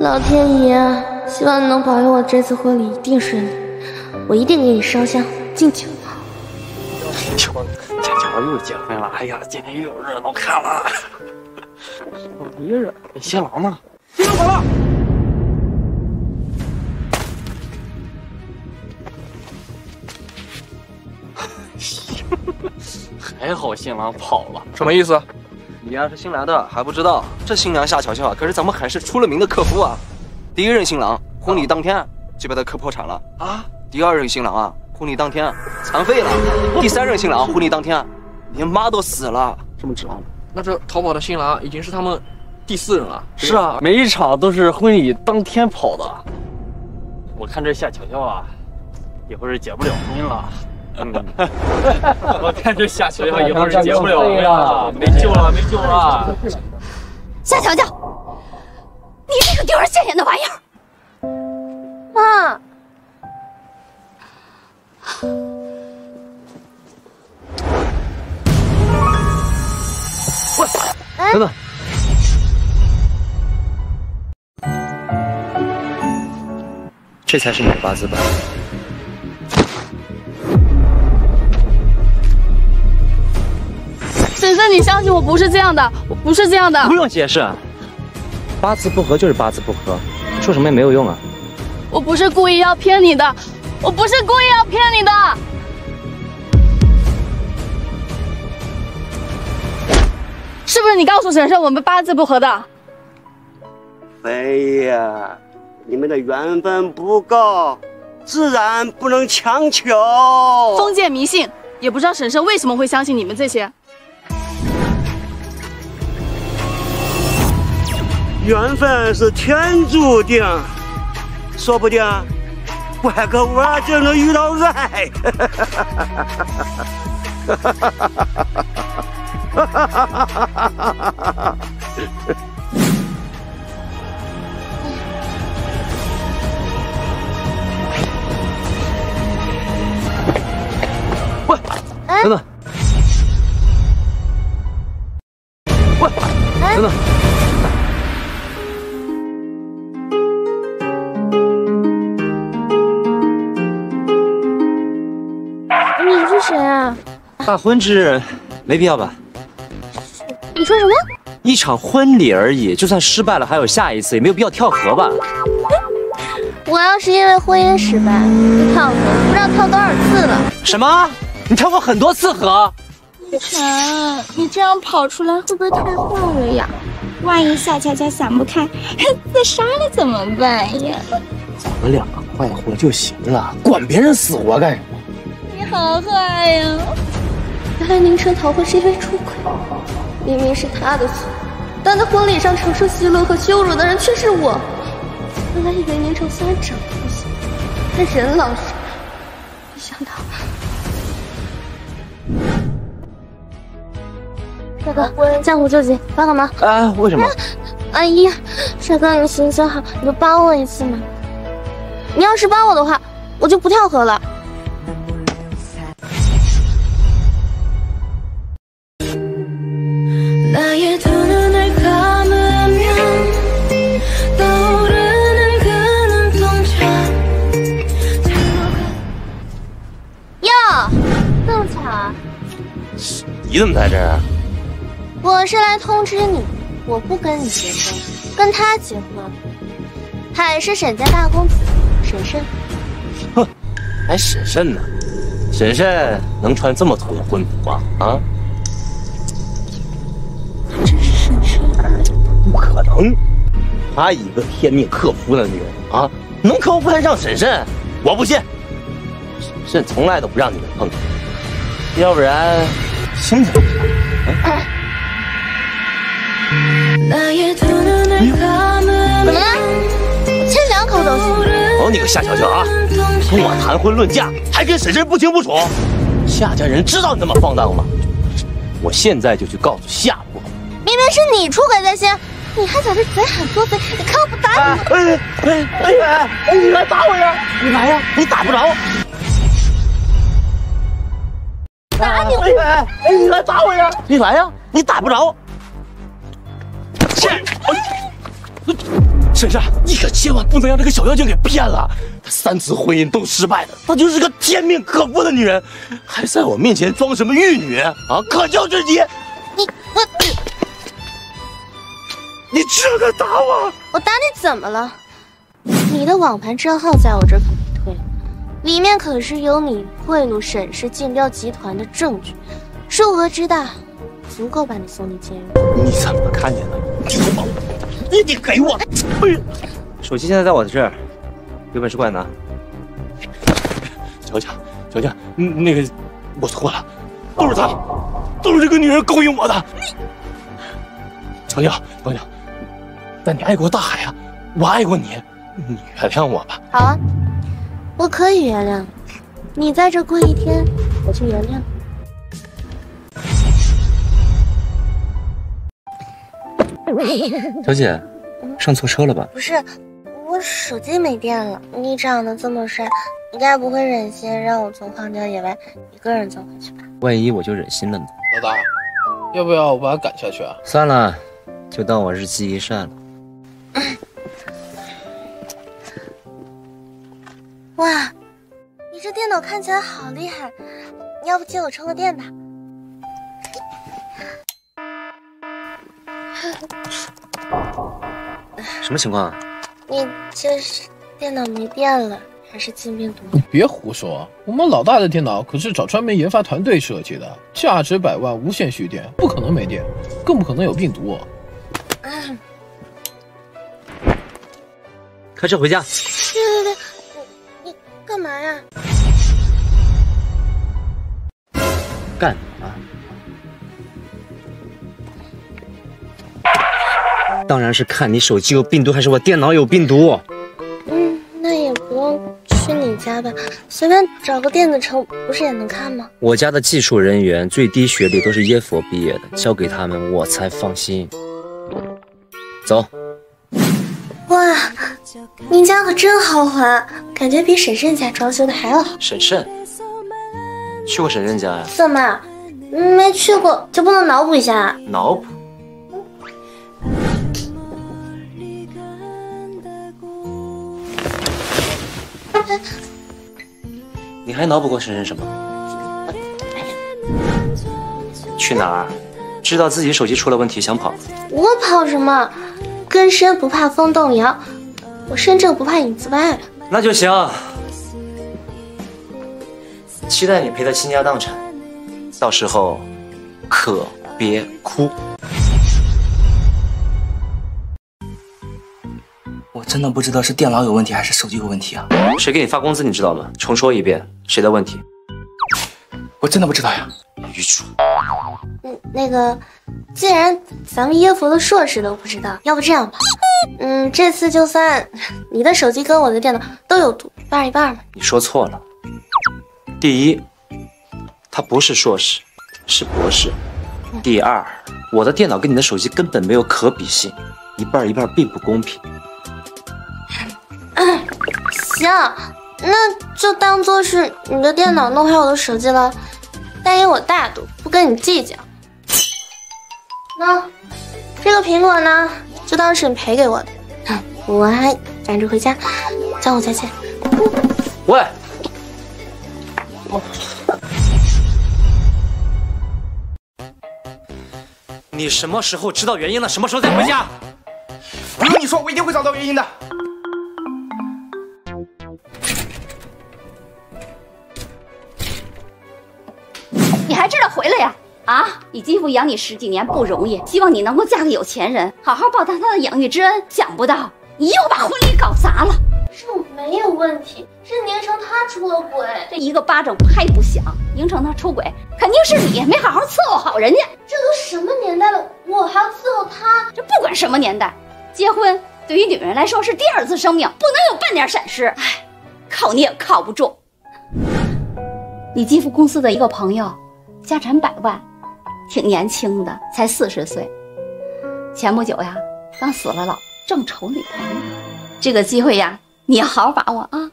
老天爷，希望你能保佑我这次婚礼一定顺利，我一定给你烧香敬酒。瞧，这家伙又结婚了，哎呀，今天又有热闹看了。一个人，新郎呢？新郎跑了。还好新郎跑了，什么意思？你呀是新来的还不知道，这新娘夏乔乔啊，可是咱们海市出了名的客夫啊。第一任新郎婚礼当天就被他磕破产了啊。第二任新郎啊，婚礼当天残废了。第三任新郎婚礼当天连妈都死了，这么指望？那这逃跑的新郎已经是他们第四人了。是啊，每一场都是婚礼当天跑的。我看这夏乔乔啊，以后是结不了婚了。嗯，我看这夏乔乔以后是结不了婚了，没救了，没救了。夏乔乔，你这个丢人现眼的玩意儿！妈，喂，等等，这才是你的八字吧？婶婶，你相信我不是这样的，我不是这样的。不用解释，八字不合就是八字不合，说什么也没有用啊。我不是故意要骗你的，我不是故意要骗你的。是不是你告诉婶婶我们八字不合的？哎呀，你们的缘分不够，自然不能强求。封建迷信，也不知道婶婶为什么会相信你们这些。缘分是天注定，说不定拐个弯就能遇到爱。喂，等等，喂，等等。大婚之日，没必要吧？你说什么？一场婚礼而已，就算失败了，还有下一次，也没有必要跳河吧？我要是因为婚姻失败就跳河，不知道跳多少次了。什么？你跳过很多次河？晨，你这样跑出来会不会太坏了呀？万一夏乔乔想不开，自杀了怎么办呀？咱们两个快活就行了，管别人死活干什么？你好坏呀！原来宁晨逃婚是因为出轨，明明是他的错，但在婚礼上承受奚落和羞辱的人却是我。本来以为宁晨虽然长得不行，但人老实，没想到。帅哥，江湖救急，帮个忙。啊？为什么？哎呀，帅哥，你行行好，你就帮我一次嘛。你要是帮我的话，我就不跳河了。你怎么在这儿啊？我是来通知你，我不跟你结婚，跟他结婚。海是沈家大公子，沈慎。哼，还沈慎呢？沈慎能穿这么土的婚服吗？啊？这是沈慎？不可能！她一个天命克夫的女人啊，能克夫得上沈慎？我不信！沈慎从来都不让你们碰，要不然亲亲。啊怎么了？我亲两口都行。好你个夏乔乔啊！跟我谈婚论嫁，还跟婶婶不清不楚。夏家人知道你那么放荡吗？我现在就去告诉夏伯。明明是你出轨在先，你还在这贼喊捉贼，你看我不打你！哎哎哎哎！你来打我呀！你来呀！你打不着。打你！哎哎哎！你来打我呀！你来呀！你打不着。切！珊珊，你可千万不能让这个小妖精给骗了。她三次婚姻都失败了，她就是个天命可妇的女人，还在我面前装什么玉女啊？可教之极！你我你这个打我！我打你怎么了？你的网盘账号在我这里面可是有你贿赂沈氏竞标集团的证据，数额之大，足够把你送进监狱。你怎么看见的？你得给我！哎呀，手机现在在我的这儿，有本事过来拿。乔乔，乔乔，嗯，那个我错了，都是她，都是这个女人勾引我的。乔乔，乔乔，但你爱过大海啊，我爱过你，你原谅我吧。好啊，我可以原谅你，你在这过一天，我就原谅。小姐，上错车了吧？不是，我手机没电了。你长得这么帅，你该不会忍心让我从荒郊野外一个人走回去吧？万一我就忍心了呢？老大，要不要我把他赶下去啊？算了，就当我日记一善了。哇，你这电脑看起来好厉害，你要不借我充个电吧？什么情况啊？你这是电脑没电了，还是进病毒？你别胡说，我们老大的电脑可是找专门研发团队设计的，价值百万，无限续电，不可能没电，更不可能有病毒。开车回家。对对对，干嘛呀？干嘛？当然是看你手机有病毒还是我电脑有病毒。嗯，那也不用去你家吧，随便找个电子城不是也能看吗？我家的技术人员最低学历都是耶佛毕业的，交给他们我才放心。走。哇，你家可真豪华，感觉比婶婶家装修的还要好。婶婶，去过婶婶家呀？怎么，没去过就不能脑补一下？脑补。你还脑补过婶婶什么？去哪儿？知道自己手机出了问题想跑？我跑什么？根深不怕风动摇，我身正不怕影子歪。那就行。期待你陪他倾家荡产，到时候可别哭。我真的不知道是电脑有问题还是手机有问题啊！谁给你发工资你知道吗？重说一遍，谁的问题？我真的不知道呀！愚蠢。嗯，那个，既然咱们耶佛的硕士都不知道，要不这样吧，嗯，这次就算你的手机跟我的电脑都有毒，一半一半吧。你说错了。第一，他不是硕士，是博士。第二，我的电脑跟你的手机根本没有可比性，一半一半并不公平。嗯，行，那就当做是你的电脑弄坏我的手机了，但因我大度，不跟你计较。那这个苹果呢，就当是你赔给我的。我还赶着回家，叫我再见。喂。你什么时候知道原因了？什么时候再回家？不用你说，我一定会找到原因的。还知道回来呀？啊！你继父养你十几年不容易，希望你能够嫁个有钱人，好好报答他的养育之恩。想不到你又把婚礼搞砸了。是我没有问题，是宁城他出了轨。这一个巴掌拍不响，宁城他出轨，肯定是你没好好伺候好人家。这都什么年代了，我还要伺候他？这不管什么年代，结婚对于女人来说是第二次生命，不能有半点闪失。哎，靠你也靠不住。你继父公司的一个朋友，家产百万，挺年轻的，才四十岁。前不久呀，刚死了老，正愁女朋友。这个机会呀，你要好好把握啊！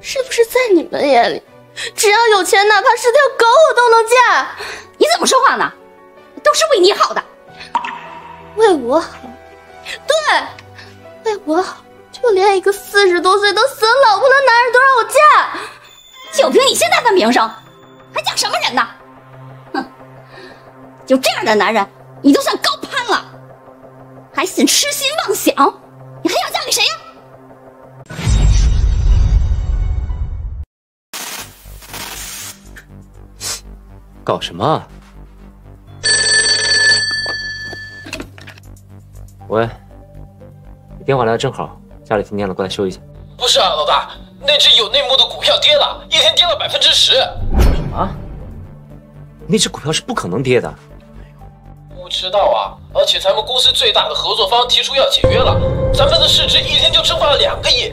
是不是在你们眼里，只要有钱，哪怕是条狗我都能嫁？你怎么说话呢？都是为你好的，为我好，对，为我好，就连一个四十多岁都死了老婆的男人都让我嫁，就凭你现在的名声，还嫁什么人呢？哼，就这样的男人，你都算高攀了，还信痴心妄想，你还想嫁给谁呀？搞什么？喂，你电话来的正好，家里停电了，过来修一下。不是啊，老大，那只有内幕的股票跌了，一天跌了百分之十。什么？那只股票是不可能跌的。不知道啊，而且咱们公司最大的合作方提出要解约了，咱们的市值一天就蒸发了两个亿。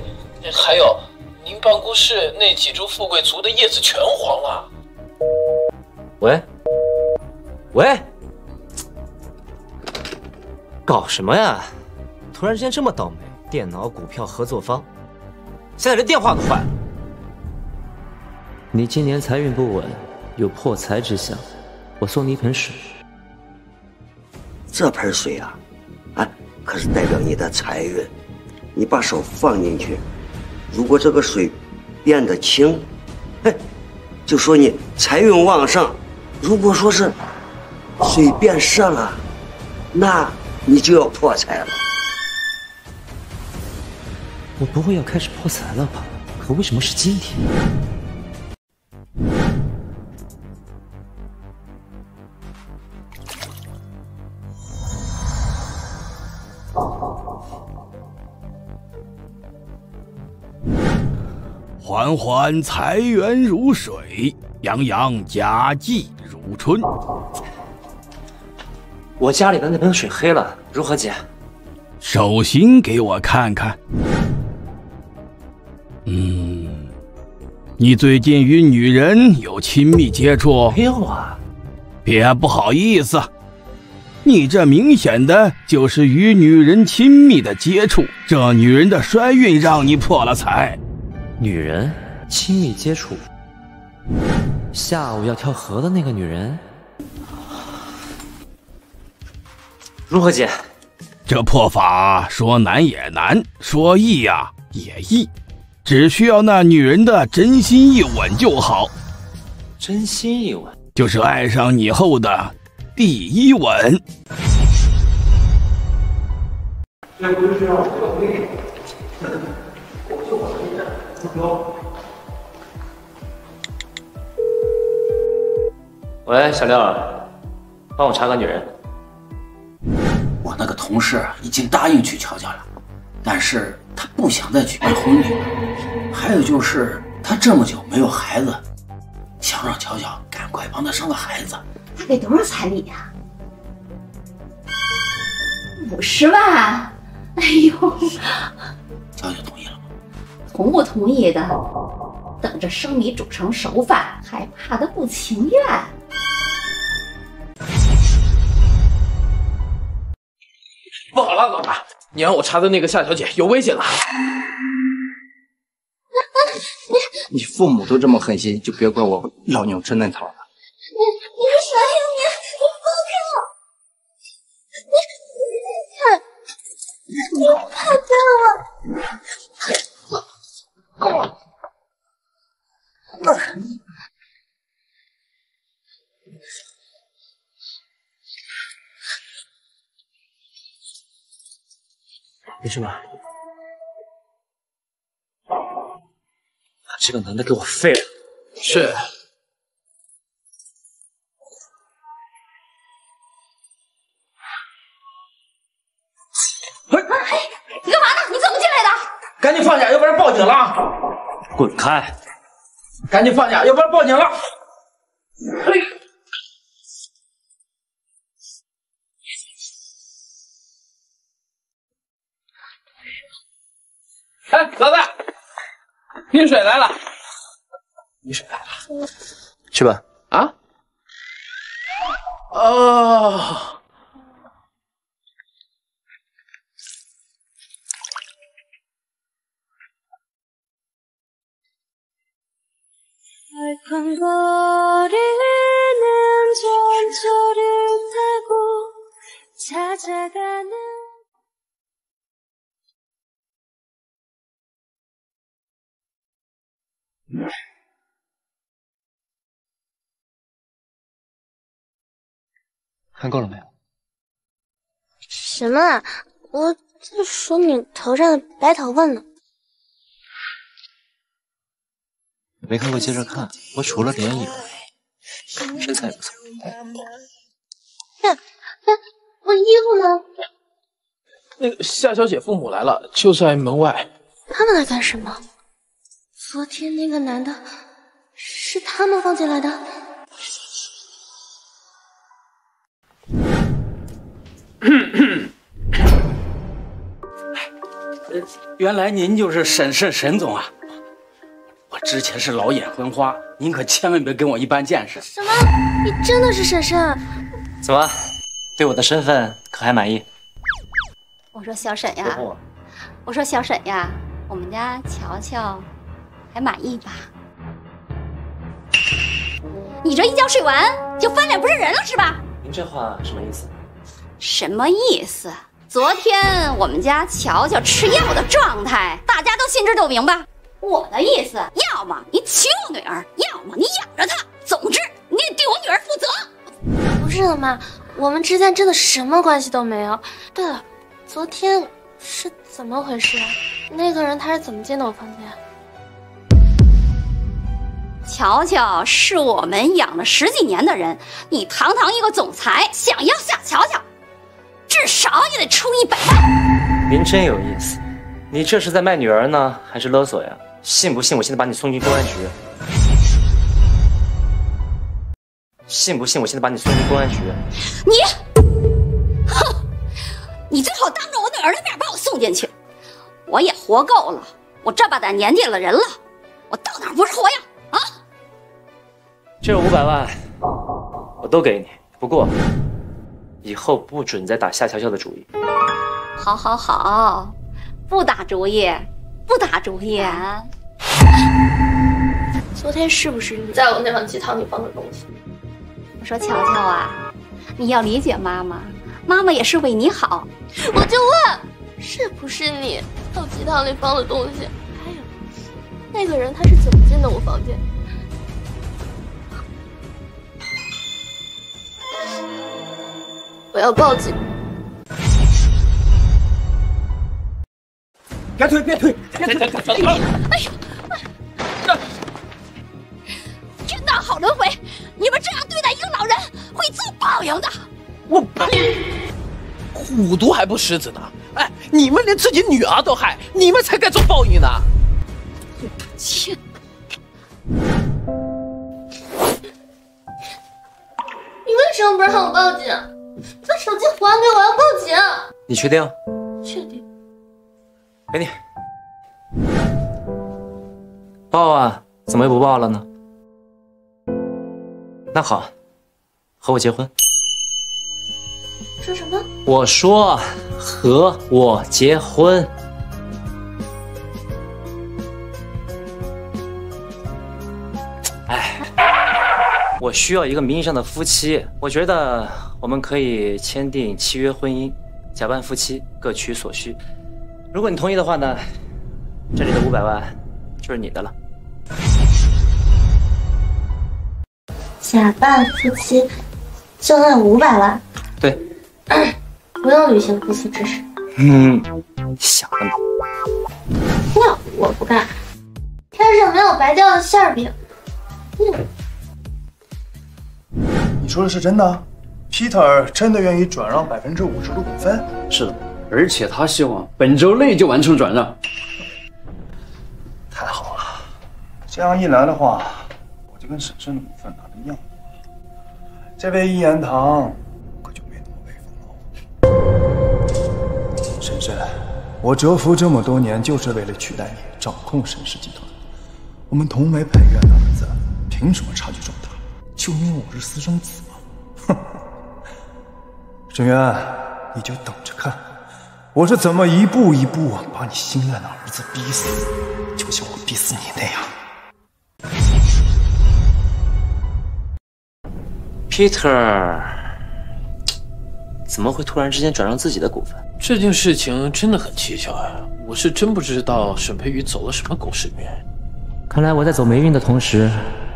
还有，您办公室那几株富贵竹的叶子全黄了。喂，喂，搞什么呀？突然之间这么倒霉，电脑股票合作方，现在连电话都坏了。你今年财运不稳，有破财之象，我送你一盆水。这盆水啊，啊，可是代表你的财运。你把手放进去，如果这个水变得清，嘿，就说你财运旺盛。如果说是水变色了，那你就要破财了。我不会要开始破财了吧？可为什么是今天？缓缓财源如水，洋洋家计如春。我家里的那盆水黑了，如何解？手心给我看看。嗯，你最近与女人有亲密接触？没有啊。别不好意思，你这明显的就是与女人亲密的接触。这女人的衰运让你破了财。女人亲密接触，下午要跳河的那个女人，如何解？这破法说难也难，说易呀也易，只需要那女人的真心一吻就好。真心一吻，就是爱上你后的第一吻。这不是要我累，我就往那边飘。喂，小六，帮我查个女人。我那个同事已经答应去乔家了，但是他不想再举办婚礼了。还有就是他这么久没有孩子，想让乔乔赶快帮他生个孩子。他给多少彩礼呀？五十万！哎呦，乔乔同意了吗？同不同意的，等着生米煮成熟饭，还怕的不情愿？不好了，老大，你让我查的那个夏小姐有危险了。你父母都这么狠心，就别怪我老牛吃嫩草了。你你是谁呀你？你放开我！你你看，你怕到了。够了没事吧？把这个男的给我废了！是。报警了！滚开！赶紧放下，要不然报警了！哎，老大，冰水来了，冰水来了，去吧。啊？哦。看看够了没有什么我在说你头上的白头发呢没看过接着看，我除了脸以外，身材也不错。哎，我衣服呢？那个夏小姐父母来了，就在门外。他们来干什么？昨天那个男的，是他们放进来的。原来您就是沈氏沈总啊！我之前是老眼昏花，您可千万别跟我一般见识。什么？你真的是婶婶？怎么，对我的身份可还满意？我说小沈呀，我说小沈呀，我们家乔乔还满意吧？你这一觉睡完就翻脸不认人了是吧？您这话什么意思？什么意思？昨天我们家乔乔吃药的状态，大家都心知肚明吧？我的意思，要么你娶我女儿，要么你养着她。总之，你得对我女儿负责。不是的，妈，我们之间真的什么关系都没有。对了，昨天是怎么回事啊？那个人他是怎么进的我房间？乔乔是我们养了十几年的人，你堂堂一个总裁，想要下乔乔，至少也得出一百万。您真有意思，你这是在卖女儿呢，还是勒索呀？信不信我现在把你送进公安局？信不信我现在把你送进公安局？你，哼，你最好当着我女儿的面把我送进去。我也活够了，我这把大年纪了人了，我到哪不是活呀？啊！这五百万我都给你，不过以后不准再打夏乔乔的主意。好，好，好，不打主意，不打主意啊！昨天是不是你在我那碗鸡汤里放的东西？我说乔乔啊，你要理解妈妈，妈妈也是为你好。我就问，是不是你到鸡汤里放的东西？还有，那个人他是怎么进的我房间？我要报警！别推，别推，别推！哎呦！天道好轮回，你们这样对待一个老人，会遭报应的。我呸！虎毒还不食子呢！哎，你们连自己女儿都害，你们才该遭报应呢！切！你为什么不让我报警？把手机还给我，我要报警！你？确定。给你。报啊！怎么又不报了呢？那好，和我结婚。说什么？我说和我结婚。哎，我需要一个名义上的夫妻。我觉得我们可以签订契约婚姻，假扮夫妻，各取所需。如果你同意的话呢，这里的五百万就是你的了。假扮夫妻，就那五百万？对。不用履行夫妻之实。嗯，想得美。那我不干。天上没有白掉的馅饼。嗯。你说的是真的？Peter 真的愿意转让百分之五十的股份？是的，而且他希望本周内就完成转让。太好了，这样一来的话，我就跟沈慎的股份拿的一样。这杯一言堂可就没那么威风了。沈慎，我蛰伏这么多年，就是为了取代你，掌控沈氏集团。我们同为本院的儿子，凭什么差距这么大？就因为我是私生子吗？哼！沈渊，你就等着看，我是怎么一步一步把你心爱的儿子逼死，就像我逼死你那样。Peter，怎么会突然之间转让自己的股份？这件事情真的很蹊跷呀！我是真不知道沈佩瑜走了什么狗屎运。看来我在走霉运的同时，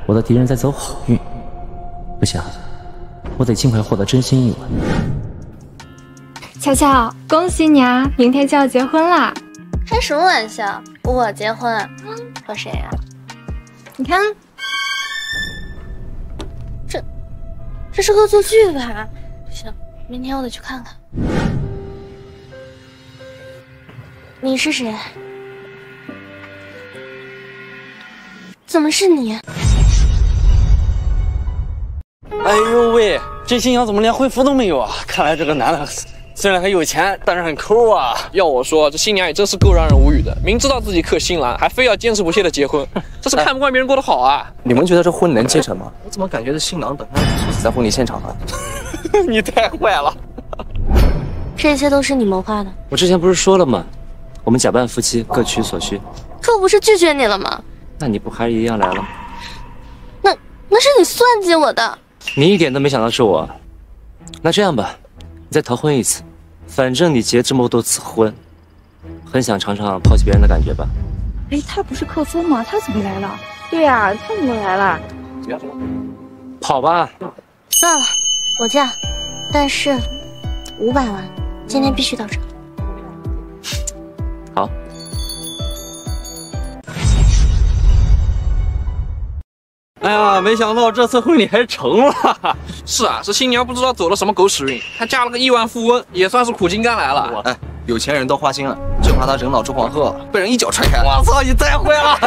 我的敌人在走好运。不行，我得尽快获得真心一吻。乔乔，恭喜你啊，明天就要结婚啦！开什么玩笑？我结婚？和谁呀？你看，这这是恶作剧吧？不行，明天我得去看看。你是谁？怎么是你？哎呦喂，这新娘怎么连婚服都没有啊？看来这个男的虽然很有钱，但是很抠啊。要我说，这新娘也真是够让人无语的，明知道自己克新郎，还非要坚持不懈的结婚，这是看不惯别人过得好啊！你们觉得这婚能结成吗？我怎么感觉这新郎等下猝死在婚礼现场了？你太坏了！这些都是你谋划的。我之前不是说了吗？我们假扮夫妻，各取所需。可我不是拒绝你了吗？那你不还是一样来了吗？那那是你算计我的。你一点都没想到是我。那这样吧，你再逃婚一次，反正你结这么多次婚，很想尝尝抛弃别人的感觉吧？哎，他不是克风吗？他怎么来了？对呀，他怎么来了？跑吧。算了，我嫁，但是五百万，今天必须到场。哎呀，没想到这次婚礼还成了。是啊，这新娘不知道走了什么狗屎运，还嫁了个亿万富翁，也算是苦尽甘来了。哎，有钱人都花心了，就怕她人老珠黄鹤被人一脚踹开。我操，你太坏了！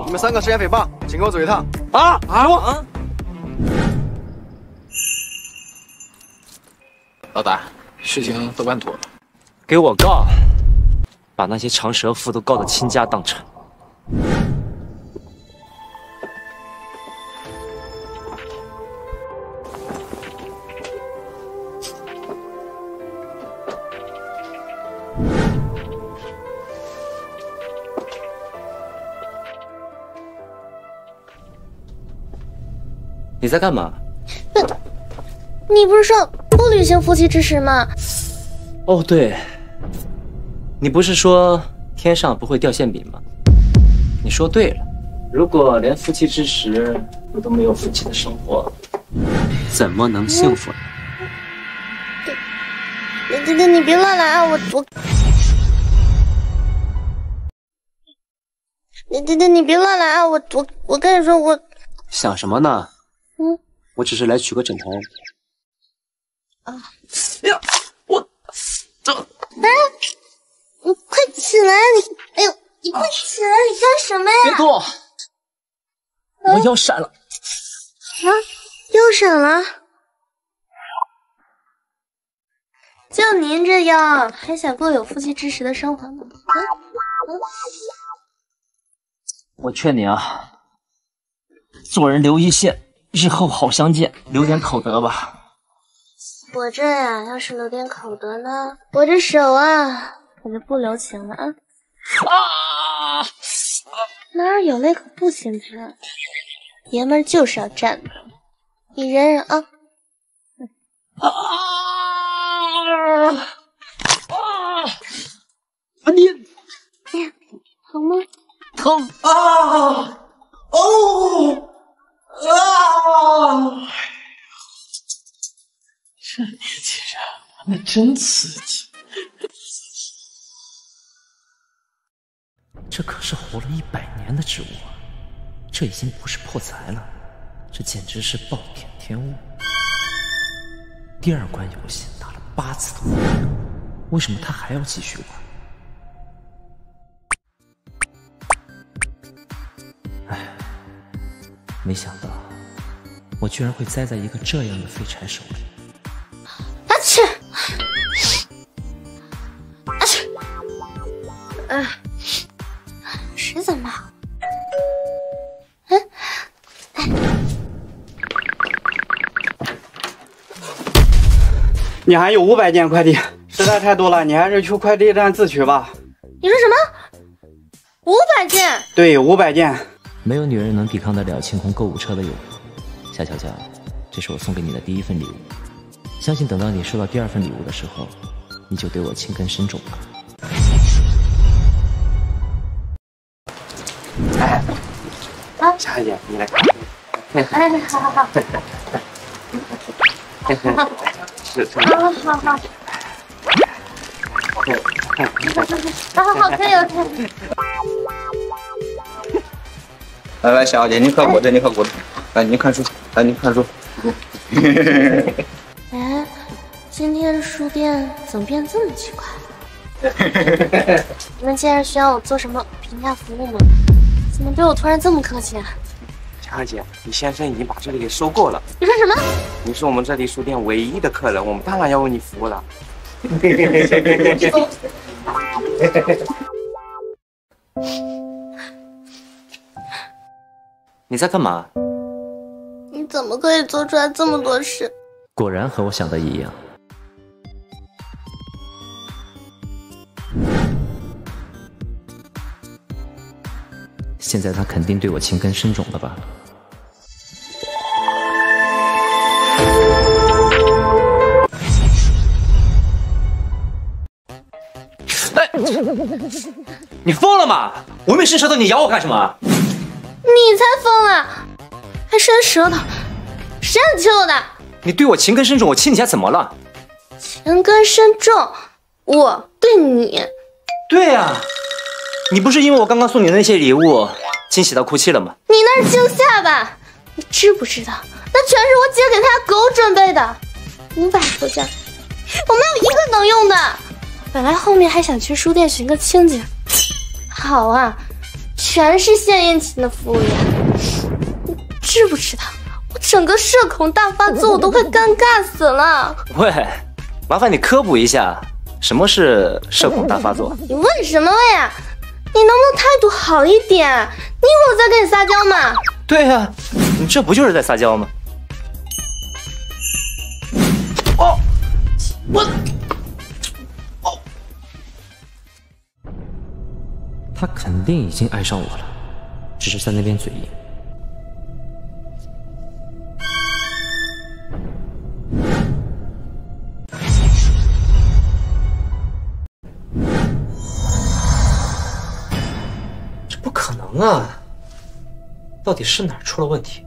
你们三个涉嫌诽谤，请跟我走一趟。啊啊啊！老大，事情都办妥了，给我告，把那些长舌妇都告得倾家荡产。你在干嘛？你不是说不履行夫妻之实吗？哦，对，你不是说天上不会掉馅饼吗？你说对了，如果连夫妻之实我都没有夫妻的生活，怎么能幸福呢？你你你你别乱来啊！我我，你你你你别乱来啊！我我我跟你说，我想什么呢？嗯，我只是来取个枕头。啊！哎呀，我这哎，你快起来！你哎呦，你快起来！你干什么呀？别动！我腰闪了。啊，腰闪了？就您这腰，还想过有夫妻之实的生活吗？啊啊！我劝你啊，做人留一线。日后好相见，留点口德吧。我这呀，要是留点口德呢，我这手啊，可就不留情了啊！啊！哪有泪可不轻弹？爷们就是要站的，你忍忍啊！啊！啊！你，哎呀疼吗？疼啊！哦！啊！这年轻人玩的真刺激。这可是活了一百年的植物啊！这已经不是破财了，这简直是暴殄天物。第二关游戏打了八次都没了，为什么他还要继续玩？没想到我居然会栽在一个这样的废柴手里。阿切！阿切！啊！谁在骂我。嗯，你还有五百件快递，实在太多了，你还是去快递站自取吧。你说什么？五百件？对，五百件。没有女人能抵抗得了清空购物车的诱惑。夏乔乔，这是我送给你的第一份礼物，相信等到你收到第二份礼物的时候，你就对我情根深种了。哎，啊，夏姐，你来看。哎，好好好，是是。好好好，好好好，可以了，可以了。来来，小姐，您喝果汁，您喝果汁。来，您看书，来，您看书。哎，今天的书店怎么变这么奇怪？你们今天需要我做什么评价服务吗？怎么对我突然这么客气啊？夏姐，你先生已经把这里给收购了。你说什么？你是我们这里书店唯一的客人，我们当然要为你服务了。你在干嘛？你怎么可以做出来这么多事？果然和我想的一样。现在他肯定对我情根深种了吧？哎，你疯了吗？我没伸舌头，你咬我干什么？你才疯了！还伸舌头，谁让你亲我的？你对我情根深重，我亲你一下怎么了？情根深重，我对你。对呀、你不是因为我刚刚送你的那些礼物惊喜到哭泣了吗？你那是惊吓吧？你知不知道，那全是我姐给他狗准备的，五百多件，我没有一个能用的。本来后面还想去书店寻个清静，好啊，全是献殷勤的服务员。你知不知道，我整个社恐大发作，我都快尴尬死了。喂，麻烦你科普一下，什么是社恐大发作？你问什么问呀？你能不能态度好一点？你以为我在跟你撒娇吗？对呀、你这不就是在撒娇吗？哦，我他肯定已经爱上我了，只是在那边嘴硬。这不可能啊！到底是哪出了问题？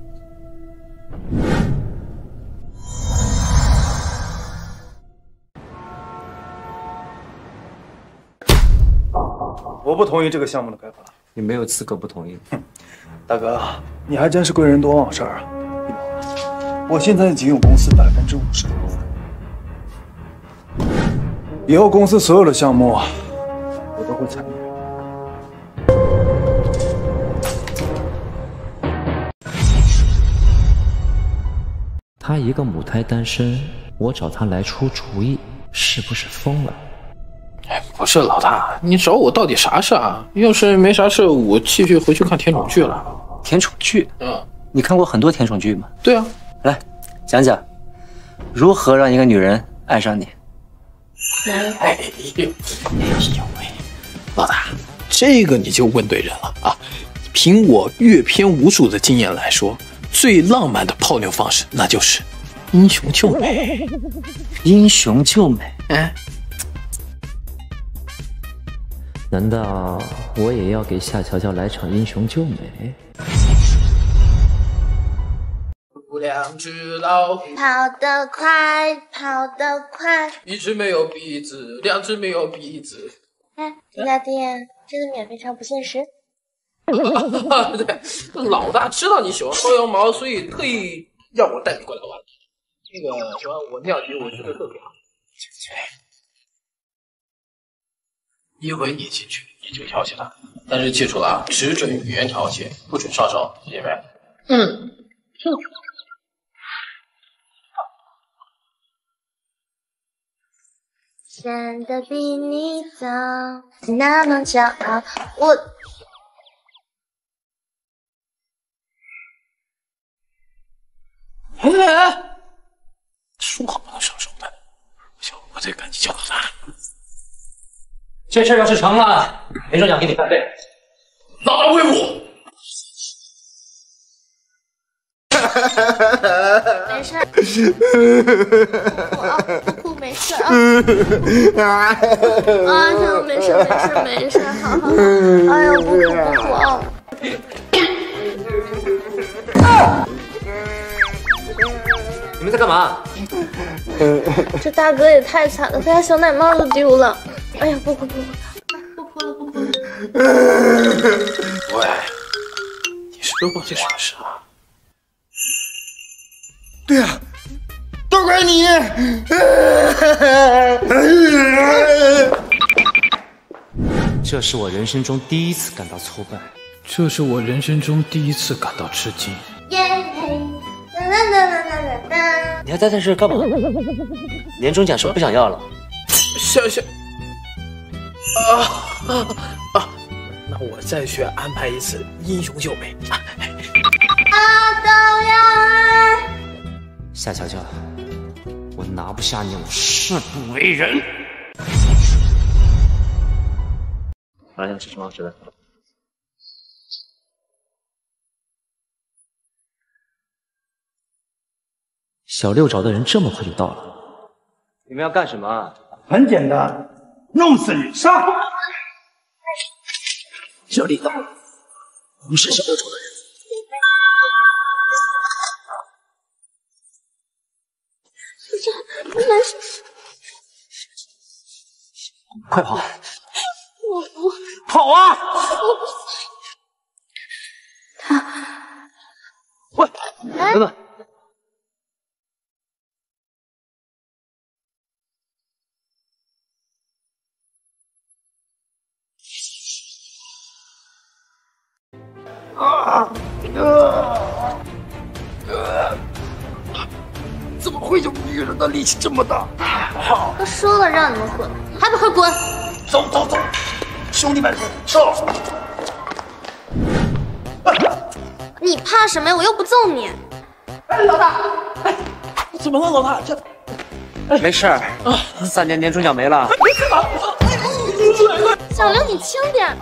我不同意这个项目的开发。你没有资格不同意。大哥，你还真是贵人多忘事儿啊！我现在已经有公司百分之五十的股份，以后公司所有的项目我都会参与。他一个母胎单身，我找他来出主意，是不是疯了？哎，不是老大，你找我到底啥事啊？要是没啥事，我继续回去看甜宠剧了。甜宠剧？嗯，你看过很多甜宠剧吗？对啊。来，讲讲如何让一个女人爱上你。哎呦，哎呦喂，老大，这个你就问对人了啊！凭我阅片无数的经验来说，最浪漫的泡妞方式，那就是英雄救美。英雄救美？哎，难道我也要给夏乔乔来场英雄救美？两只老虎跑得快，跑得快。一只没有鼻子，两只没有鼻子。哎，这家店真的免费唱不限时？对，老大知道你喜欢薅羊毛，所以特意让我带你过来玩。那个喜欢我尿急，我觉得特别好。一会你进去，你就调戏他，但是记住了啊，只准语言调戏，不准上手，姐妹。嗯。显得比你早，那么骄傲。我哎哎哎，说好不能上手的，不行，我得赶紧叫到他。这事儿要是成了，连长奖给你翻倍。老大威武！没事，不哭啊，不哭，没事啊。啊，没事没事没事，好好好。哎呦，不哭不哭啊。你们在干嘛？这大哥也太惨了，他家小奶猫都丢了。哎呀，不哭不哭，不哭了不哭了。喂，你是不是忘记什么事啊？对呀、都怪你！这是我人生中第一次感到挫败。这是我人生中第一次感到吃惊。耶！哒哒哒哒哒哒。你还待在这儿干嘛？年终奖是不是不想要了？小小啊啊啊！那我再去安排一次英雄救美。阿斗呀！夏乔乔，我拿不下你，我誓不为人。来，想吃什么好吃的？小六找的人这么快就到了，你们要干什么？啊很简单，弄死你，杀！小李到了，不是小六找的人。这不能是快跑！我不跑啊！我不喂，等等，啊！呃呃，怎么会有女人的力气这么大？好，都说了让你们滚，还不快滚！走走走，兄弟们，上！你怕什么呀？我又不揍你。哎，老大，哎，怎么了，老大？这没事儿啊，三年年终奖没了。小刘，你轻点。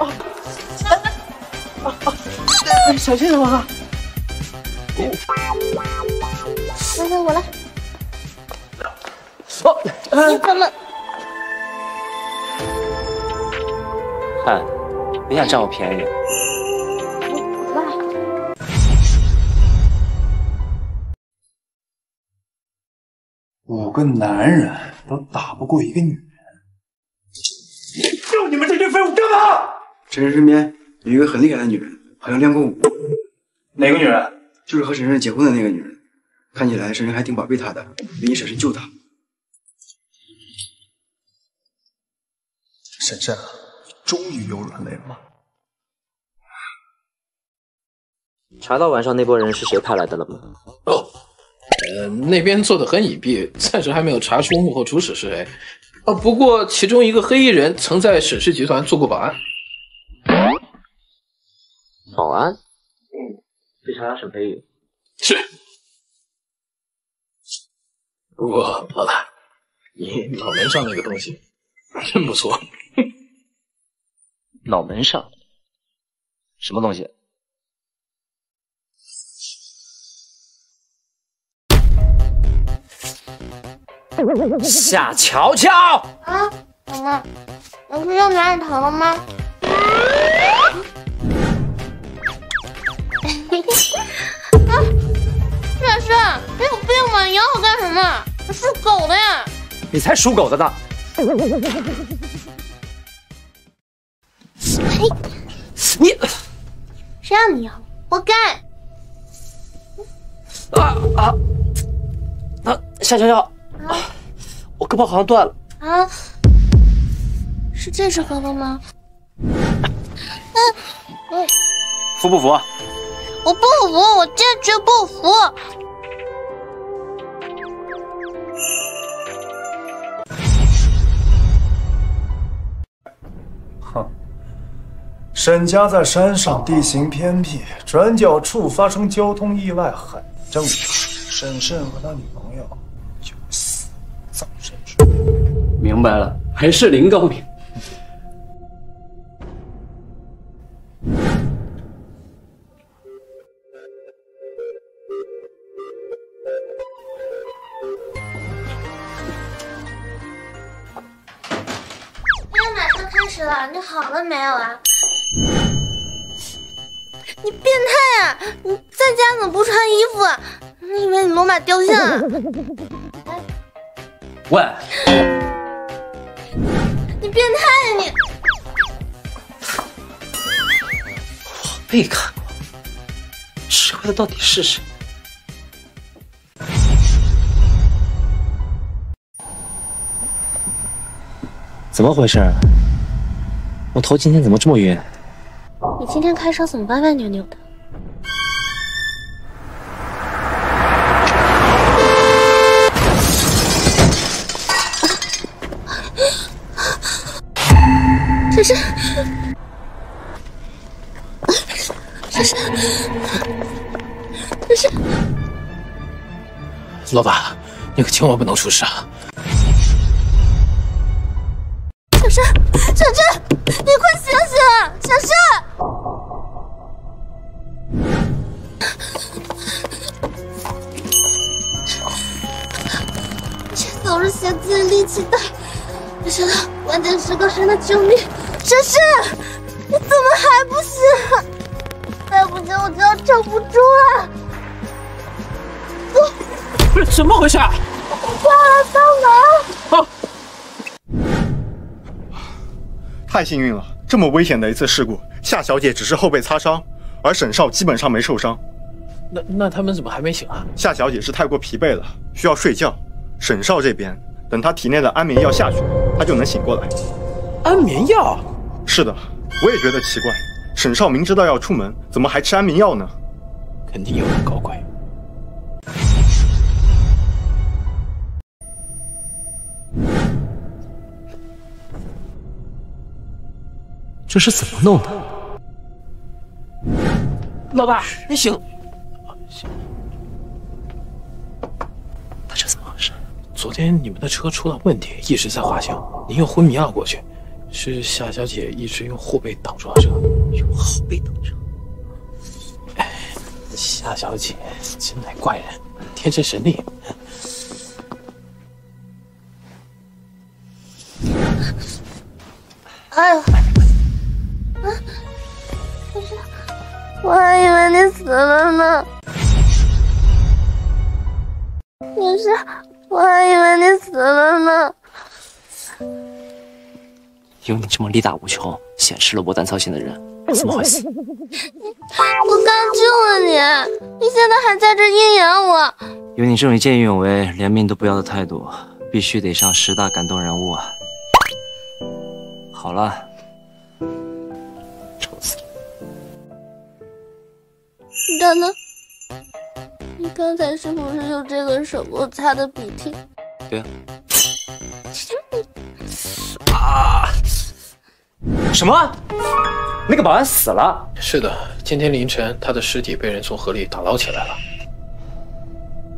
小心点，老大。来来，我来。哦，你怎么？嗨，别想占我便宜。五个男人都打不过一个女人，就你们这群废物干嘛？婶婶身边有一个很厉害的女人，好像练过武。哪个女人？就是和婶婶结婚的那个女人，看起来婶婶还挺宝贝她的，愿意婶婶救她。婶婶，终于有软肋了吗？查到晚上那波人是谁派来的了吗？哦，呃，那边做的很隐蔽，暂时还没有查出幕后主使是谁。哦，不过其中一个黑衣人曾在沈氏集团做过保安。保安？嗯去查查沈培宇。是。不过老大，你脑门上那个东西真不错。脑门上什么东西？夏乔乔，啊，妈妈，我是又哪里疼了吗？啊，沈氏，你有病吗？你咬我干什么？我属狗的呀！你才属狗的呢！嘿，你谁让你咬我？活该！啊啊！啊，夏乔乔，啊，我胳膊好像断了。啊，是这只胳膊吗？嗯嗯，服不服？我不服，我坚决不服！哼，沈家在山上，地形偏僻，转角处发生交通意外很正常。沈慎和他女朋友就死葬身之地。明白了，还是林高明。好了没有啊？你变态啊！你在家怎么不穿衣服啊？你以为你罗马雕像啊？喂，你变态啊你！我被看过，吃亏的到底是谁？怎么回事？我头今天怎么这么晕？你今天开车怎么歪歪扭扭的？这是，这是，这是，老板，你可千万不能出事啊！太幸运了，这么危险的一次事故，夏小姐只是后背擦伤，而沈少基本上没受伤。那那他们怎么还没醒啊？夏小姐是太过疲惫了，需要睡觉。沈少这边，等他体内的安眠药下去，他就能醒过来。安眠药？是的，我也觉得奇怪。沈少明知道要出门，怎么还吃安眠药呢？肯定有人搞鬼。这是怎么弄的？老大，你醒！他这怎么回事？昨天你们的车出了问题，一直在滑行，您又昏迷了过去，是夏小姐一直用后背挡住了车，用后背挡车。哎，夏小姐真乃怪人，天生神力。哎呦！啊！可是我还以为你死了呢。可是我还以为你死了呢。有你这么力大无穷、显示了我胆操心的人，怎么会死？我刚救了你，你现在还在这阴阳我。有你这种见义勇为、连命都不要的态度，必须得上十大感动人物啊！好了。你刚才是不是用这个手给我擦的鼻涕？对啊。啊！什么？那个保安死了？是的，今天凌晨他的尸体被人从河里打捞起来了。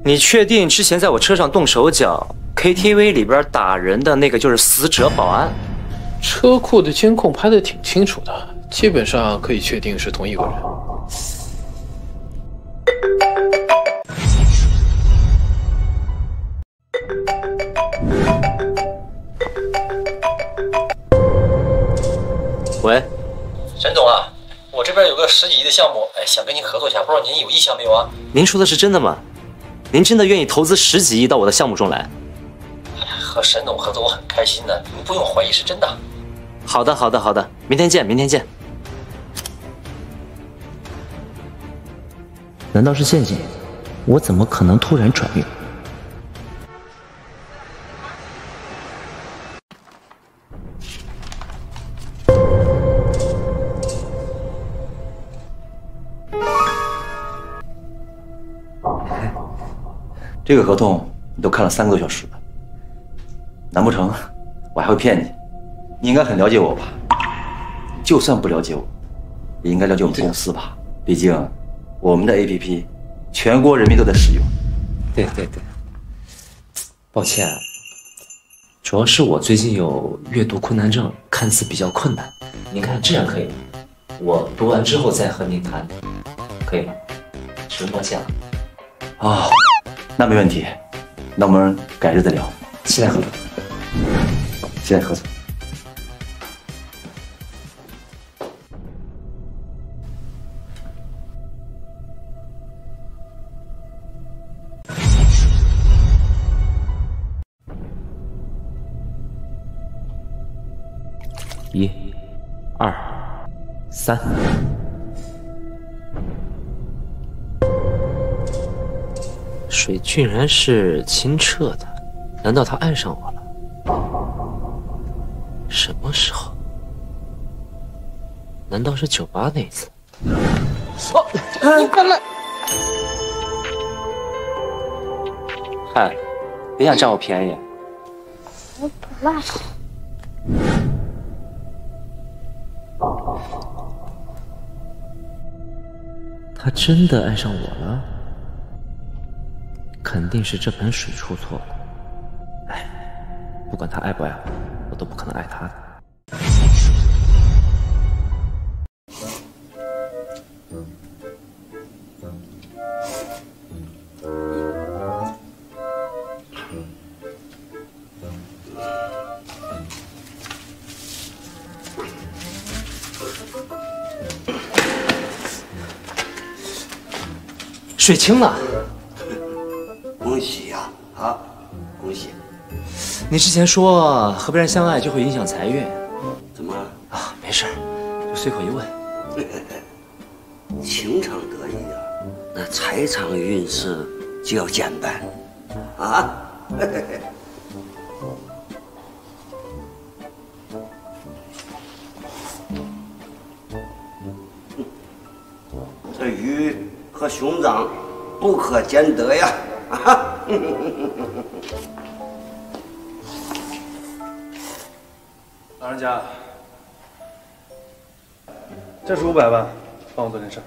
你确定之前在我车上动手脚、KTV 里边打人的那个就是死者保安？车库的监控拍的挺清楚的，基本上可以确定是同一个人。喂，沈总啊，我这边有个十几亿的项目，哎，想跟您合作一下，不知道您有意向没有啊？您说的是真的吗？您真的愿意投资十几亿到我的项目中来？和沈总合作我很开心的，您不用怀疑，是真的。好的，好的，好的，明天见，明天见。难道是陷阱？我怎么可能突然转运？这个合同你都看了三个多小时了，难不成我还会骗你？你应该很了解我吧？就算不了解我，也应该了解我们公司吧？毕竟我们的 APP 全国人民都在使用。对对对，抱歉，主要是我最近有阅读困难症，看似比较困难。您看这样可以吗？我读完之后再和您谈，可以吗？十分抱歉了。啊，那没问题那我们改日再聊。期待合作。期待合作。一二三。水居然是清澈的，难道他爱上我了？什么时候？难道是酒吧那一次？哦，你怎么？嗨，别想占我便宜。我不辣。他真的爱上我了？肯定是这盆水出错了。哎，不管他爱不爱我，我都不可能爱他的。水清了，你之前说和别人相爱就会影响财运，怎么啊？没事，就随口一问。情场得意啊，那财场运势就要减半啊！这鱼和熊掌不可兼得呀！啊！老人家，这是五百万，帮我做件事儿。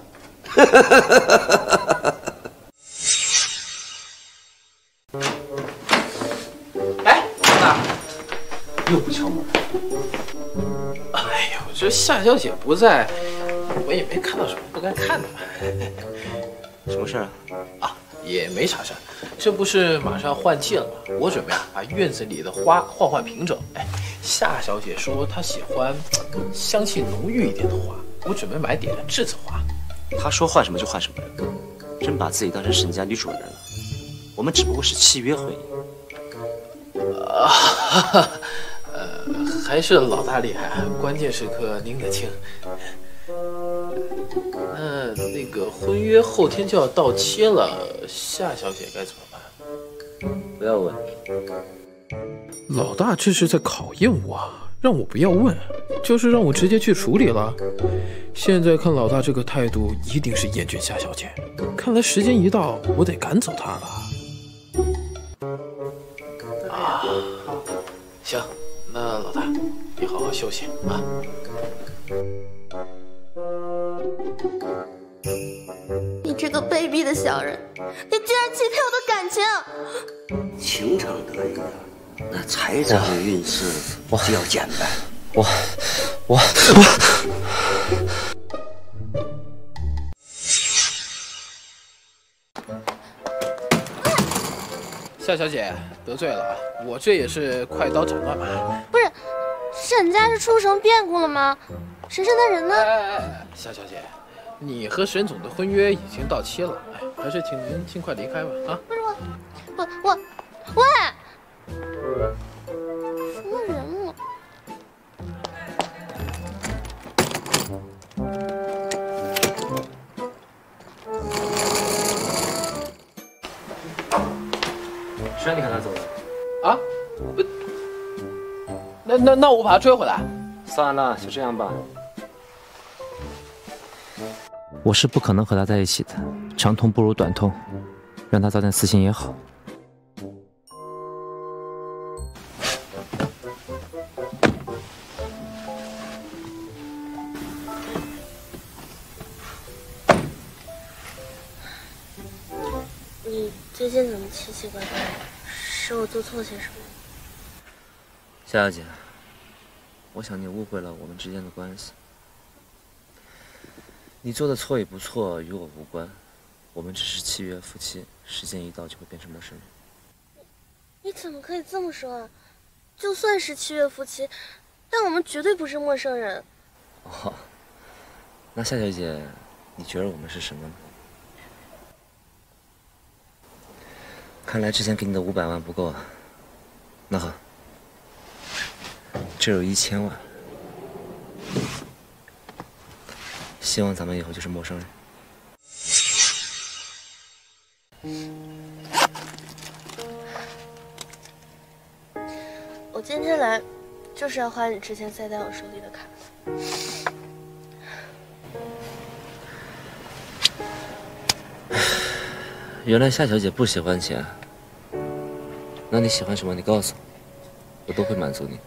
哎，老大，又不敲门。哎呦，这夏小姐不在，我也没看到什么不该看的。什么事啊？啊，也没啥事儿，这不是马上换季了吗？我准备啊把院子里的花换换品种。哎，夏小姐说她喜欢香气浓郁一点的花，我准备买点栀子花。她说换什么就换什么，真把自己当成沈家女主人了。我们只不过是契约婚姻。啊，哈哈呃，还是老大厉害，关键时刻拎得清。那那个婚约后天就要到期了，夏小姐该怎么办？不要问。老大这是在考验我啊，让我不要问，就是让我直接去处理了。现在看老大这个态度，一定是厌倦夏小姐。看来时间一到，我得赶走她了。啊，行，那老大，你好好休息啊。你这个卑鄙的小人，你竟然欺骗我的感情！情场得意啊，那财场运势就要减半。我我我。夏小姐得罪了，我这也是快刀斩乱麻。不是，沈家是出什么变故了吗？沈慎的人呢？夏小姐，你和沈总的婚约已经到期了，哎，还是请您尽快离开吧。啊，不是我，我我，喂，什么人啊？谁让你赶他走的？啊？不，那那那我把他追回来。算了，就这样吧。我是不可能和他在一起的，长痛不如短痛，让他早点死心也好。你最近怎么奇奇怪怪的？是我做错些什么？夏小姐，我想你误会了我们之间的关系。你做的错与不错与我无关，我们只是契约夫妻，时间一到就会变成陌生人。你怎么可以这么说啊？就算是契约夫妻，但我们绝对不是陌生人。哦，那夏小姐，你觉得我们是什么呢？看来之前给你的五百万不够啊。那好，这有一千万，希望咱们以后就是陌生人。我今天来就是要花你之前塞在我手里的卡。原来夏小姐不喜欢钱，那你喜欢什么？你告诉我，我都会满足你。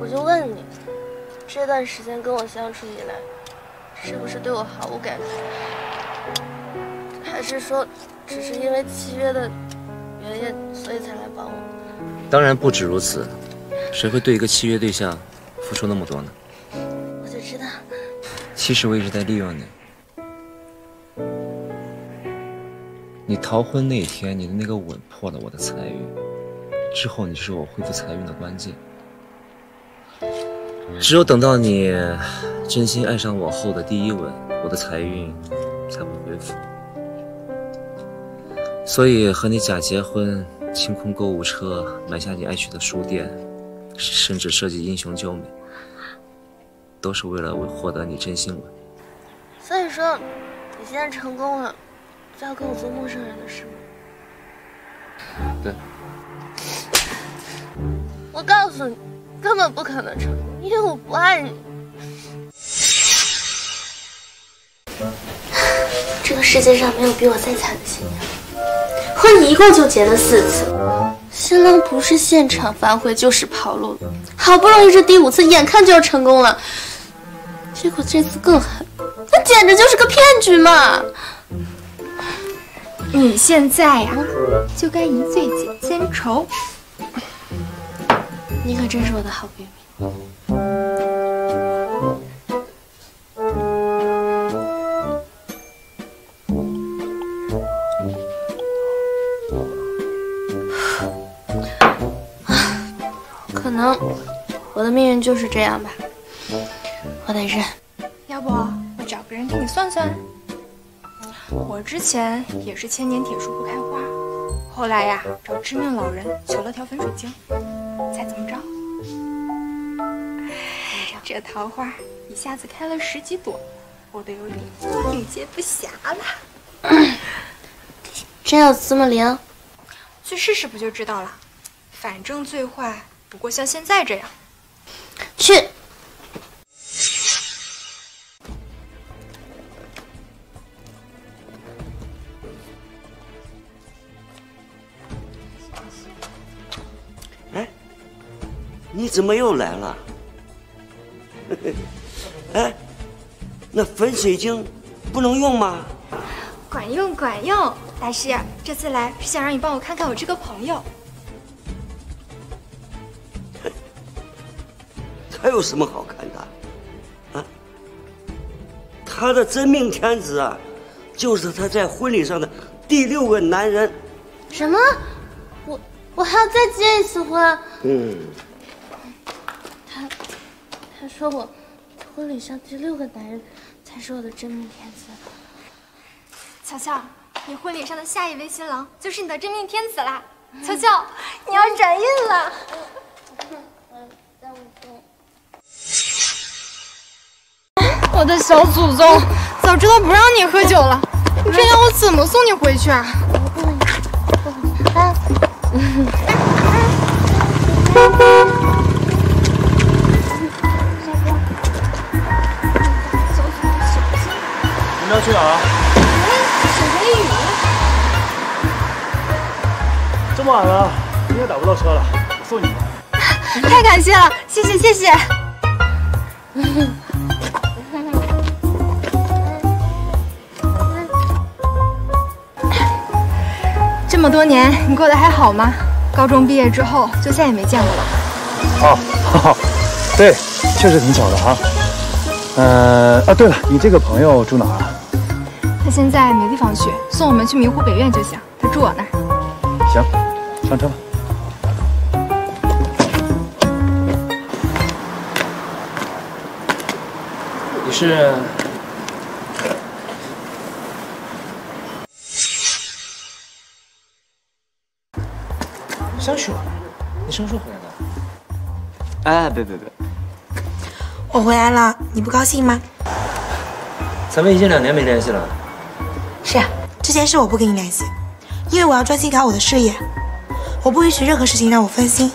我就问你，这段时间跟我相处以来，是不是对我毫无感觉？还是说，只是因为契约的原因，所以才来帮我？当然不止如此，谁会对一个契约对象付出那么多呢？我就知道，其实我一直在利用你。你逃婚那天，你的那个吻破了我的财运，之后你就是我恢复财运的关键。只有等到你真心爱上我后的第一吻，我的财运才会恢复。所以和你假结婚、清空购物车、买下你爱去的书店，甚至设计英雄救美，都是为了为获得你真心吻。所以说，你现在成功了。就要跟我做陌生人的事吗？对。我告诉你，根本不可能成功，因为我不爱你。这个世界上没有比我再惨的新娘，婚礼一共就结了四次，新郎不是现场反悔就是跑路，好不容易这第五次眼看就要成功了，结果这次更狠，那简直就是个骗局嘛！你现在呀，就该一醉解千愁。你可真是我的好闺蜜。可能我的命运就是这样吧，我得认。要不我找个人给你算算？我之前也是千年铁树不开花，后来呀找知命老人求了条粉水晶，猜怎么着？这桃花一下子开了十几朵，我都有点应接不暇了。真有这么灵？去试试不就知道了。反正最坏不过像现在这样。去。你怎么又来了？哎，那粉水晶不能用吗？管用管用，大师，这次来是想让你帮我看看我这个朋友。他有什么好看的？啊？他的真命天子啊，就是他在婚礼上的第六个男人。什么？我我还要再结一次婚？嗯。他说我婚礼上第六个男人才是我的真命天子。乔乔，你婚礼上的下一位新郎就是你的真命天子啦！乔乔，你要转运了。我的小祖宗，早知道不让你喝酒了，你这样我怎么送你回去啊？要去哪儿啊？小黑雨。这么晚了，应该打不到车了，我送你吧。太感谢了，谢谢谢谢。这么多年，你过得还好吗？高中毕业之后就再也没见过了。哦，对，确实挺巧的哈。呃啊，对了，你这个朋友住哪儿啊？他现在没地方去，送我们去明湖北苑就行。他住我那儿。行，上车吧。你是？香雪，你什么时候回来的？哎，别别别！我回来了，你不高兴吗？咱们已经两年没联系了。是啊，之前是我不跟你联系，因为我要专心搞我的事业，我不允许任何事情让我分心。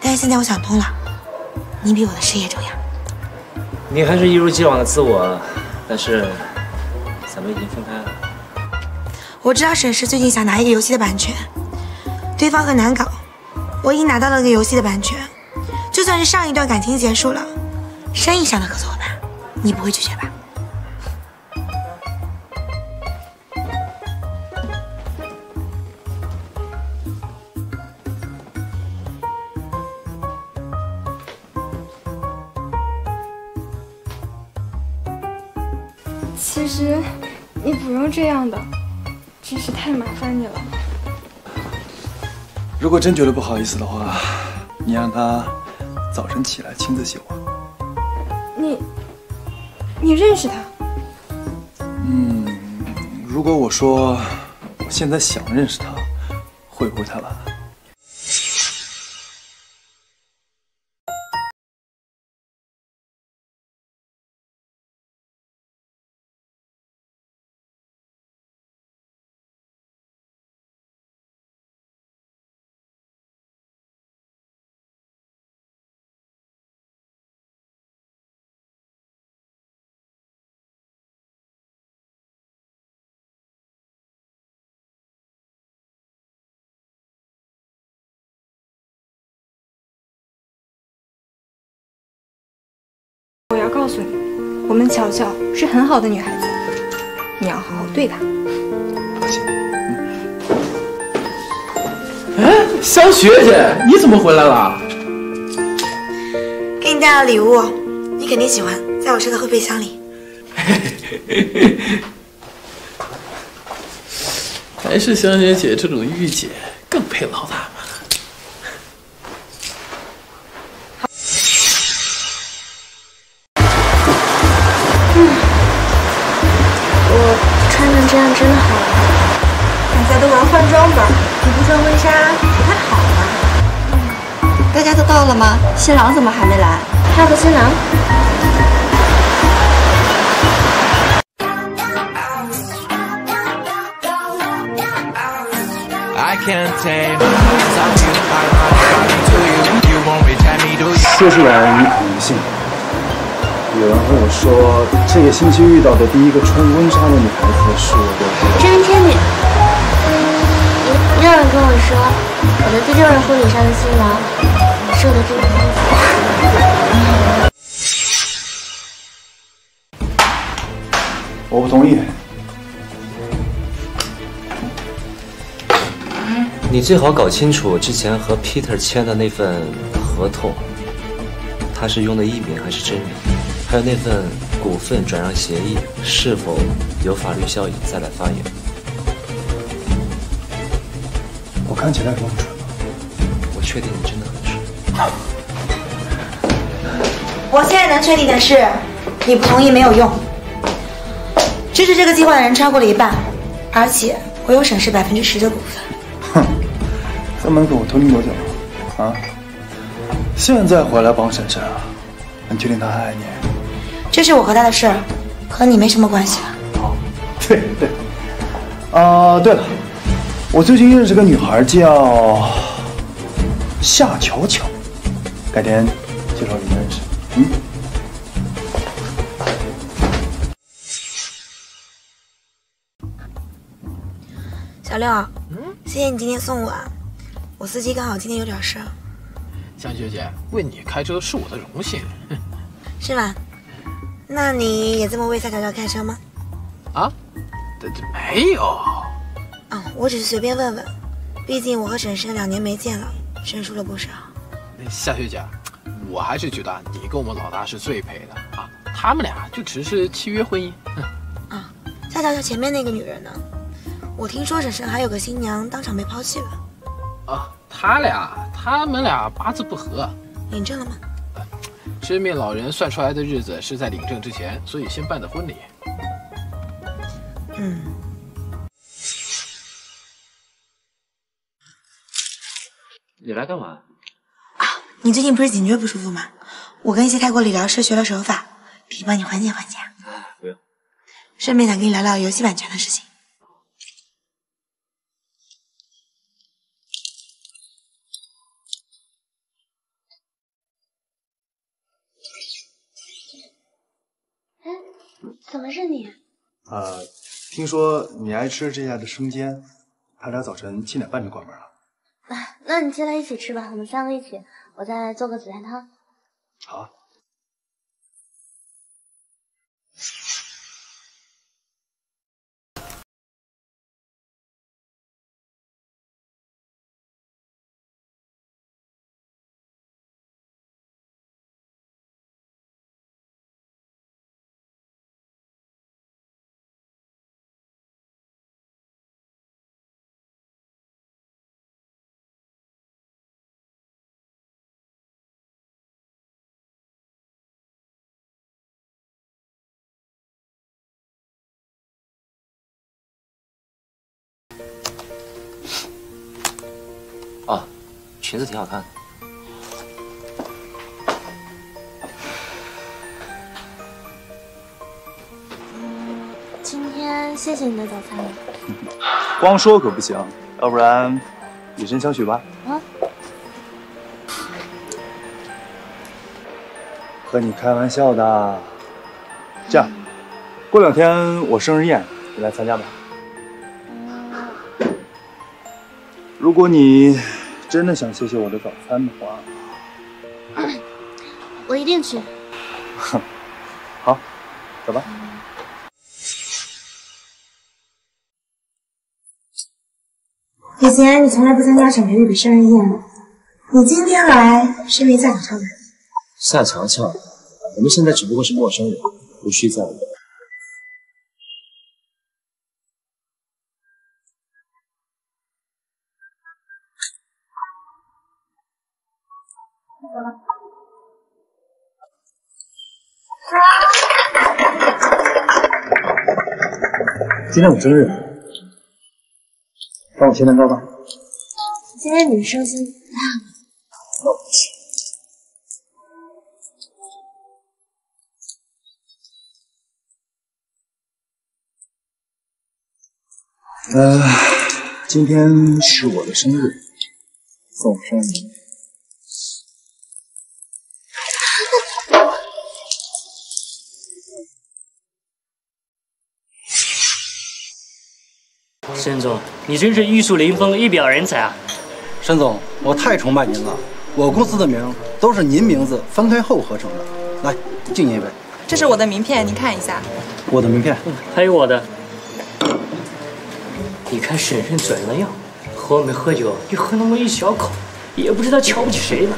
但是现在我想通了，你比我的事业重要。你还是一如既往的自我，但是咱们已经分开了。我知道沈氏最近想拿一个游戏的版权，对方很难搞。我已经拿到了那个游戏的版权，就算是上一段感情结束了，生意上的合作伙伴，你不会拒绝吧？如果真觉得不好意思的话，你让他早晨起来亲自写我。你，你认识他？嗯，如果我说我现在想认识他，会不会太晚？我们乔乔是很好的女孩子，你要好好对她。哎，香雪姐，你怎么回来了？给你带了礼物，你肯定喜欢，在我车的后备箱里。还是香学姐这种御姐更配老大到了吗？新郎怎么还没来？还有个新郎。说出来你可能信。有人和我说，这个星期遇到的第一个穿婚纱的女孩子是我的。真人天女。也有人跟我说，我的第六任婚礼上的新郎是我的这个公子。我不同意。你最好搞清楚之前和 Peter 签的那份合同，他是用的艺名还是真名？还有那份股份转让协议是否有法律效应？再来发言。我看起来很蠢吗？我确定你真的很蠢。我现在能确定的是，你不同意没有用。支持这个计划的人超过了一半，而且我有沈氏百分之十的股份。哼，在门口偷听多久了？啊？现在回来帮婶婶啊？你确定他还爱你？这是我和他的事儿，和你没什么关系了。对对。啊，对了，我最近认识个女孩叫夏巧巧，改天介绍你们认识。嗯。小六，嗯，谢谢你今天送我，我司机刚好今天有点事儿。香学姐，为你开车是我的荣幸。是吗？那你也这么为夏乔乔开车吗？啊？这这没有。哦，我只是随便问问，毕竟我和沈生两年没见了，生疏了不少。夏学姐，我还是觉得你跟我们老大是最配的啊，他们俩就只是契约婚姻。啊，夏乔乔前面那个女人呢？我听说婶婶还有个新娘当场被抛弃了。啊，他俩，他们俩八字不合。领证了吗？知命老人算出来的日子是在领证之前，所以先办的婚礼。嗯。你来干嘛？你最近不是颈椎不舒服吗？我跟一些泰国理疗师学了手法，可以帮你缓解缓解。不用。顺便想跟你聊聊游戏版权的事情。怎么是你？呃，听说你爱吃这家的生煎，他俩早晨七点半就关门了。啊，那你进来一起吃吧，我们三个一起。我再做个紫菜汤。好裙子挺好看的。今天谢谢你的早餐。光说可不行，要不然以身相许吧。啊？和你开玩笑的。这样，过两天我生日宴，你来参加吧。如果你真的想谢谢我的早餐的话，我一定去。哼，好，走吧。以前你从来不参加沈培宇的生日宴，你今天来是因为夏乔乔来。夏乔乔，我们现在只不过是陌生人，无需在意。今天我生日，帮我切蛋糕吧。今天你生心大了。那我不切。呃，今天是我的生日，送上你。沈总，你真是玉树临风，一表人才啊！沈总，我太崇拜您了。我公司的名都是您名字分开后合成的。来，敬您一杯。这是我的名片，您看一下。我的名片，还有我的。你看婶婶嘴那样，和我们喝酒就喝那么一小口，也不知道瞧不起谁呢。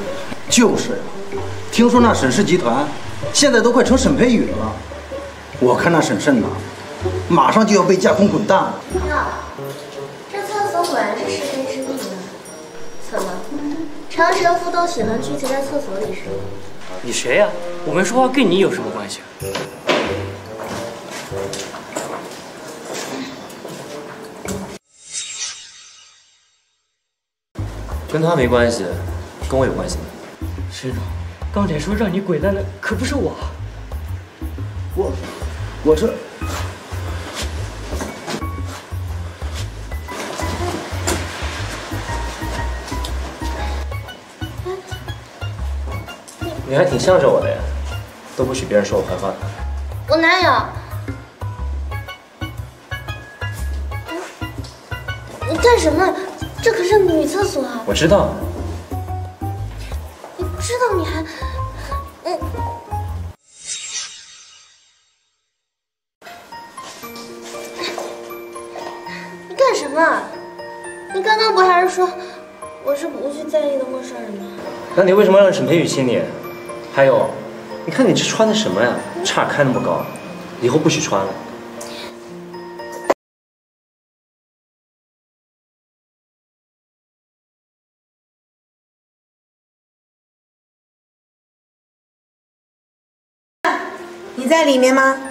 就是啊，听说那沈氏集团现在都快成沈佩宇了，我看那沈慎呐，马上就要被架空滚蛋了。果然是是非之地呢。怎么，长舌妇都喜欢聚集在厕所里是吗？你谁呀、我们说话跟你有什么关系？跟他没关系，跟我有关系。沈总，刚才说让你滚蛋的可不是我。我，我这你还挺向着我的呀，都不许别人说我坏话。我哪有？你干什么？这可是女厕所啊！我知道，你知道你还……嗯，你干什么？你刚刚不还是说我是不去在意的陌生人吗？那你为什么让沈培宇亲你？还有，你看你这穿的什么呀？叉开那么高，以后不许穿了。你在里面吗？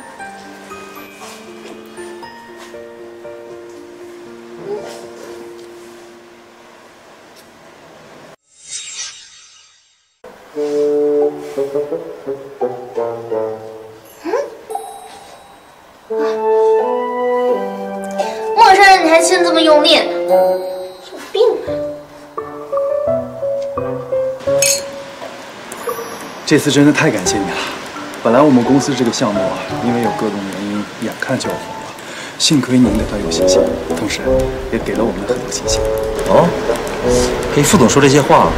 陌生人你还亲这么用力。有病。这次真的太感谢你了。本来我们公司这个项目啊因为有各种原因眼看就要火了。幸亏您对他有信心同时也给了我们很多信心。哦？给副总说这些话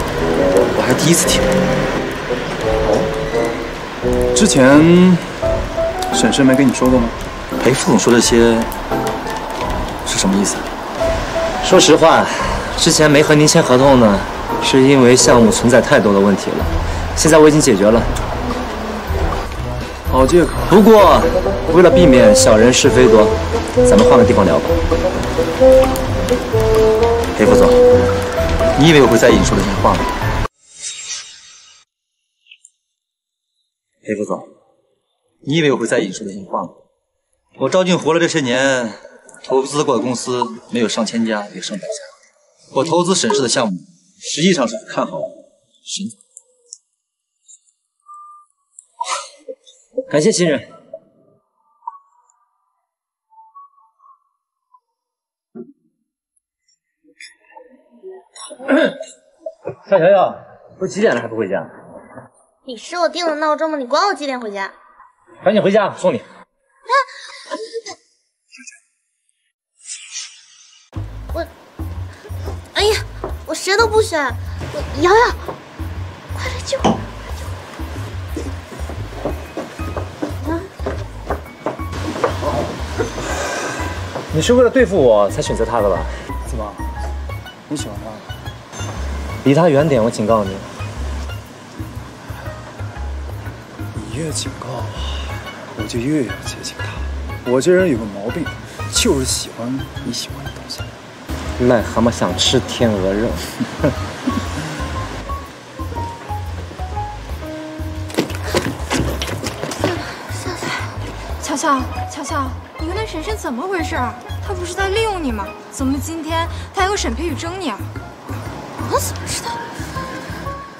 我还第一次听。之前沈申没跟你说过吗？裴副总说这些是什么意思？说实话，之前没和您签合同呢，是因为项目存在太多的问题了。现在我已经解决了。好借口。不过，为了避免小人是非多，咱们换个地方聊吧。裴副总，你以为我会在意你说这些话吗？裴副总，你以为我会在意你说这些话吗？我赵俊活了这些年，投资过的公司没有上千家，也上百家。我投资沈氏的项目，实际上是看好沈总。感谢信任。夏瑶瑶，都几点了还不回家？你是我定的闹钟吗？你管我几点回家？赶紧回家，送你。我，哎呀，我谁都不选。我瑶瑶，快来救我！你是为了对付我才选择他的吧？怎么？你喜欢他？离他远点，我警告你。你越警告我，就越要接近他。我这人有个毛病，就是喜欢你喜欢的东西。癞蛤蟆想吃天鹅肉。乔乔，乔乔，你跟那婶婶怎么回事？他不是在利用你吗？怎么今天他还和沈培宇争你啊？我怎么知道？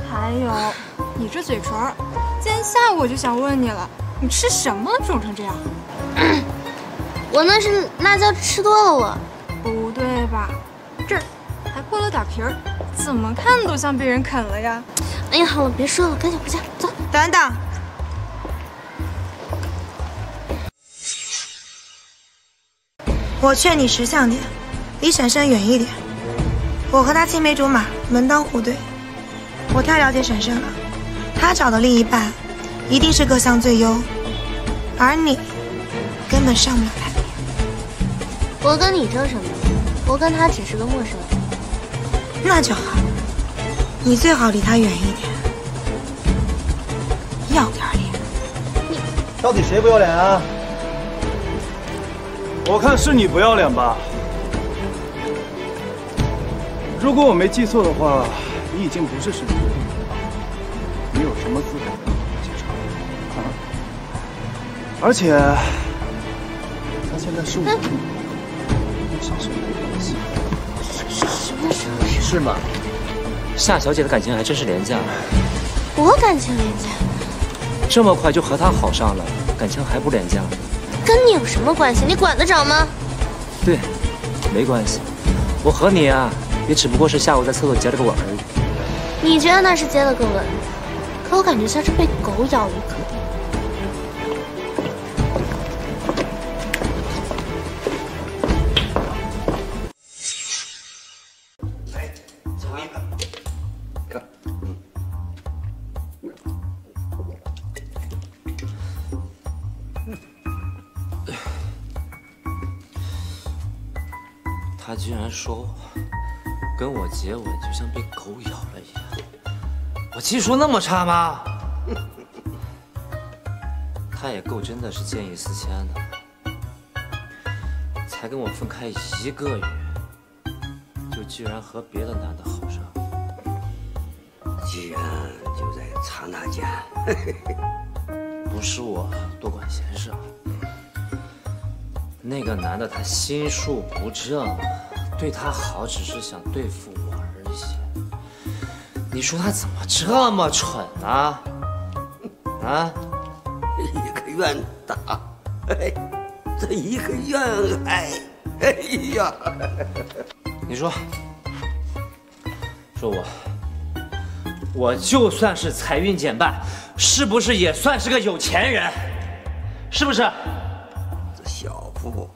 还有，你这嘴唇，今天下午我就想问你了，你吃什么肿成这样？我那是辣椒吃多了，我。不对吧？这儿还破了点皮儿，怎么看都像被人啃了呀！哎呀，好了，别说了，赶紧回家，走。等等。我劝你识相点，离婶婶远一点。我和他青梅竹马，门当户对。我太了解婶婶了，他找的另一半一定是各项最优，而你根本上不了台面。我跟你争什么？我跟他只是个陌生人。那就好，你最好离他远一点，要点脸。你到底谁不要脸啊？我看是你不要脸吧。如果我没记错的话，你已经不是沈培宇了。你有什么资格而且，他现在是我的女朋友，跟上沈没关系。什么时候是？是吗？夏小姐的感情还真是廉价。我感情廉价？这么快就和他好上了，感情还不廉价？跟你有什么关系？你管得着吗？对，没关系。我和你啊，也只不过是下午在厕所接了个吻而已。你觉得那是接了个吻，可我感觉像是被狗咬了一口。接吻就像被狗咬了一样，我技术那么差吗？他也够真的是见异思迁的，才跟我分开一个月，就居然和别的男的好上。居然就在刹那间，不是我多管闲事啊。那个男的他心术不正，对他好只是想对付我而已。你说他怎么这么蠢呢？啊？一个愿打，哎，这一个愿挨，哎呀，你说，说我，我就算是财运减半，是不是也算是个有钱人？是不是？这小富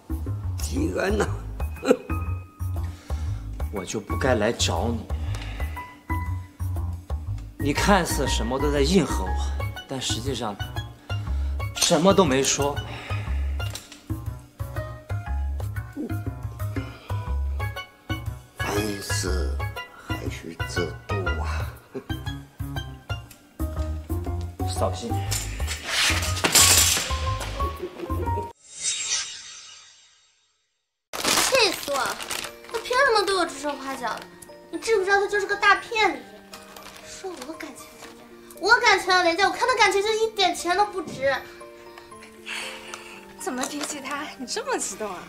即安呐！我就不该来找你。你看似什么都在应和我，但实际上什么都没说。凡事还需自度啊！扫兴。指手画脚的？你知不知道他就是个大骗子？说我感情廉价，我感情要廉价，我看他感情就一点钱都不值。怎么提起他，你这么激动啊？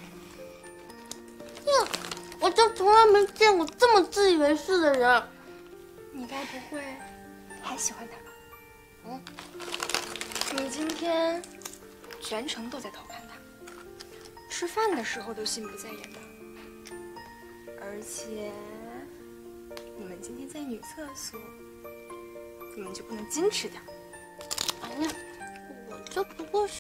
哟，我就从来没见过这么自以为是的人。你该不会还喜欢他吧？嗯，你今天全程都在偷看他，吃饭的时候都心不在焉的，而且你们今天在女厕所，你们就不能矜持点？哎呀，我这不过是……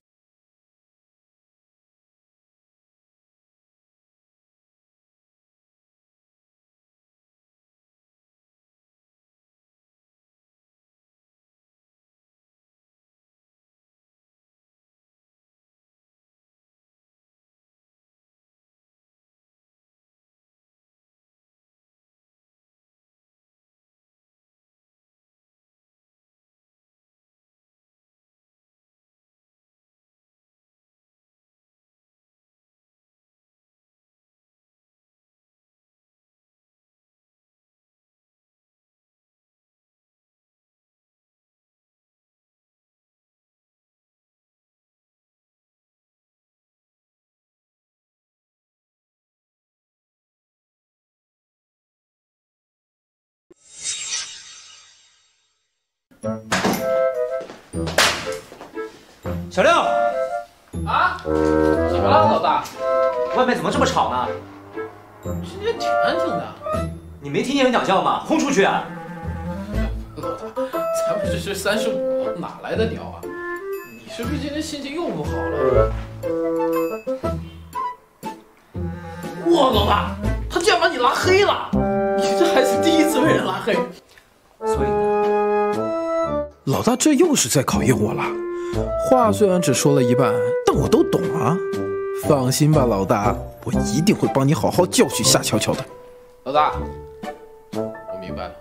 小六，啊？怎么了，老大？外面怎么这么吵呢？今天挺安静的。你没听见有鸟叫吗？轰出去啊！老大，咱们这是三十五，哪来的鸟啊？你是不是今天心情又不好了？哇，老大，他竟然把你拉黑了！你这还是第一次被人拉黑。所以呢？老大这又是在考验我了。话虽然只说了一半，但我都懂啊。放心吧，老大，我一定会帮你好好教训夏乔乔的。老大，我明白了。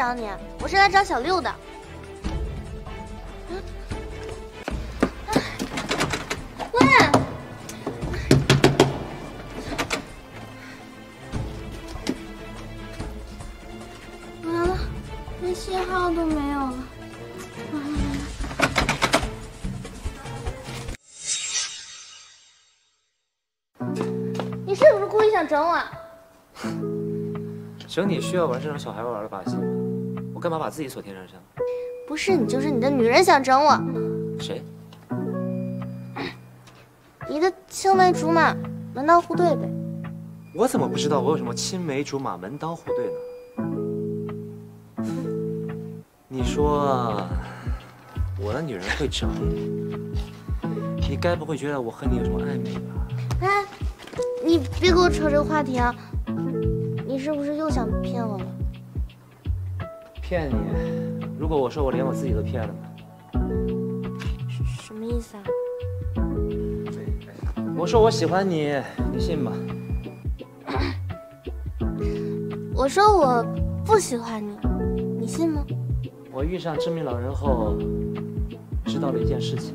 找你？我是来找小六的。喂，完了，连信号都没有了。你是不是故意想整我？整你需要玩这种小孩玩的把戏吗？我干嘛把自己锁天上去了？不是你就是你的女人想整我。谁？你的青梅竹马，门当户对呗。我怎么不知道我有什么青梅竹马、门当户对呢？你说我的女人会整你，你该不会觉得我和你有什么暧昧吧？哎，你别给我扯这个话题啊！你是不是又想骗我了？骗你？如果我说我连我自己都骗了呢？什么意思啊？我说我喜欢你，你信吗？我说我不喜欢你，你信吗？我遇上知名老人后，知道了一件事情：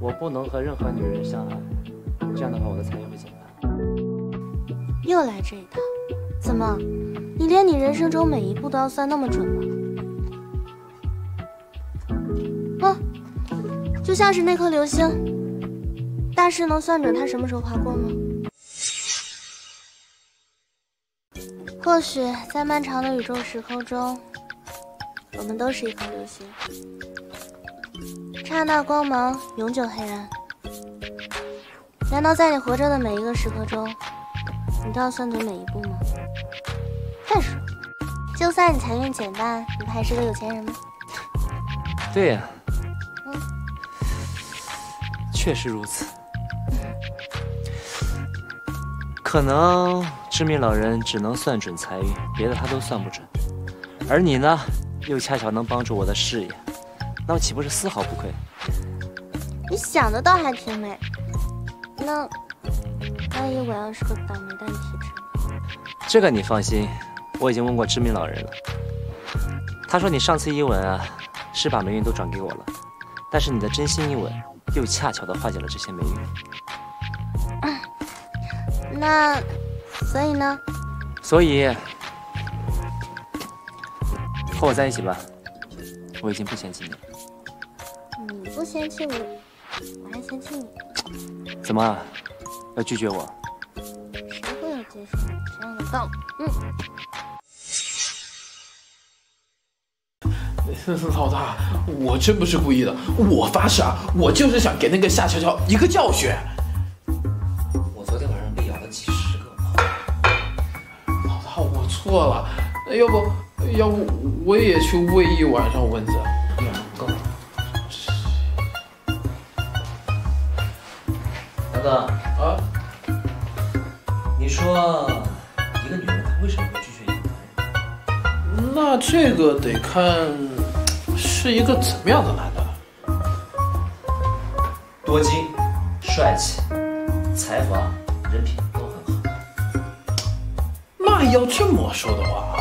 我不能和任何女人相爱，这样的话我的财运会减半。又来这一套，怎么？连你人生中每一步都要算那么准吗？啊，就像是那颗流星，大师能算准它什么时候划过吗？或许在漫长的宇宙时空中，我们都是一颗流星，刹那光芒，永久黑暗。难道在你活着的每一个时刻中，你都要算准每一步吗？就算你财运减半，你不还是个有钱人吗？对呀，嗯确实如此。可能知命老人只能算准财运，别的他都算不准。而你呢，又恰巧能帮助我的事业，那我岂不是丝毫不亏？你想的倒还挺美。那万一我要是个倒霉蛋体质？这个你放心，我已经问过知名老人了。他说你上次一吻啊，是把霉运都转给我了，但是你的真心一吻，又恰巧的化解了这些霉运。那，所以呢？所以和我在一起吧，我已经不嫌弃你了。你不嫌弃我，我还嫌弃你？怎么，要拒绝我？谁会有接受你这样的道理？嗯。老大，我真不是故意的，我发誓啊，我就是想给那个夏乔乔一个教训。我昨天晚上被咬了几十个。老大，我错了，那要不要不我也去喂一晚上蚊子？大哥啊，你说一个女人她为什么会拒绝一个男人？那这个得看是一个怎么样的男的。多金、帅气、才华、人品都很好。那要这么说的话，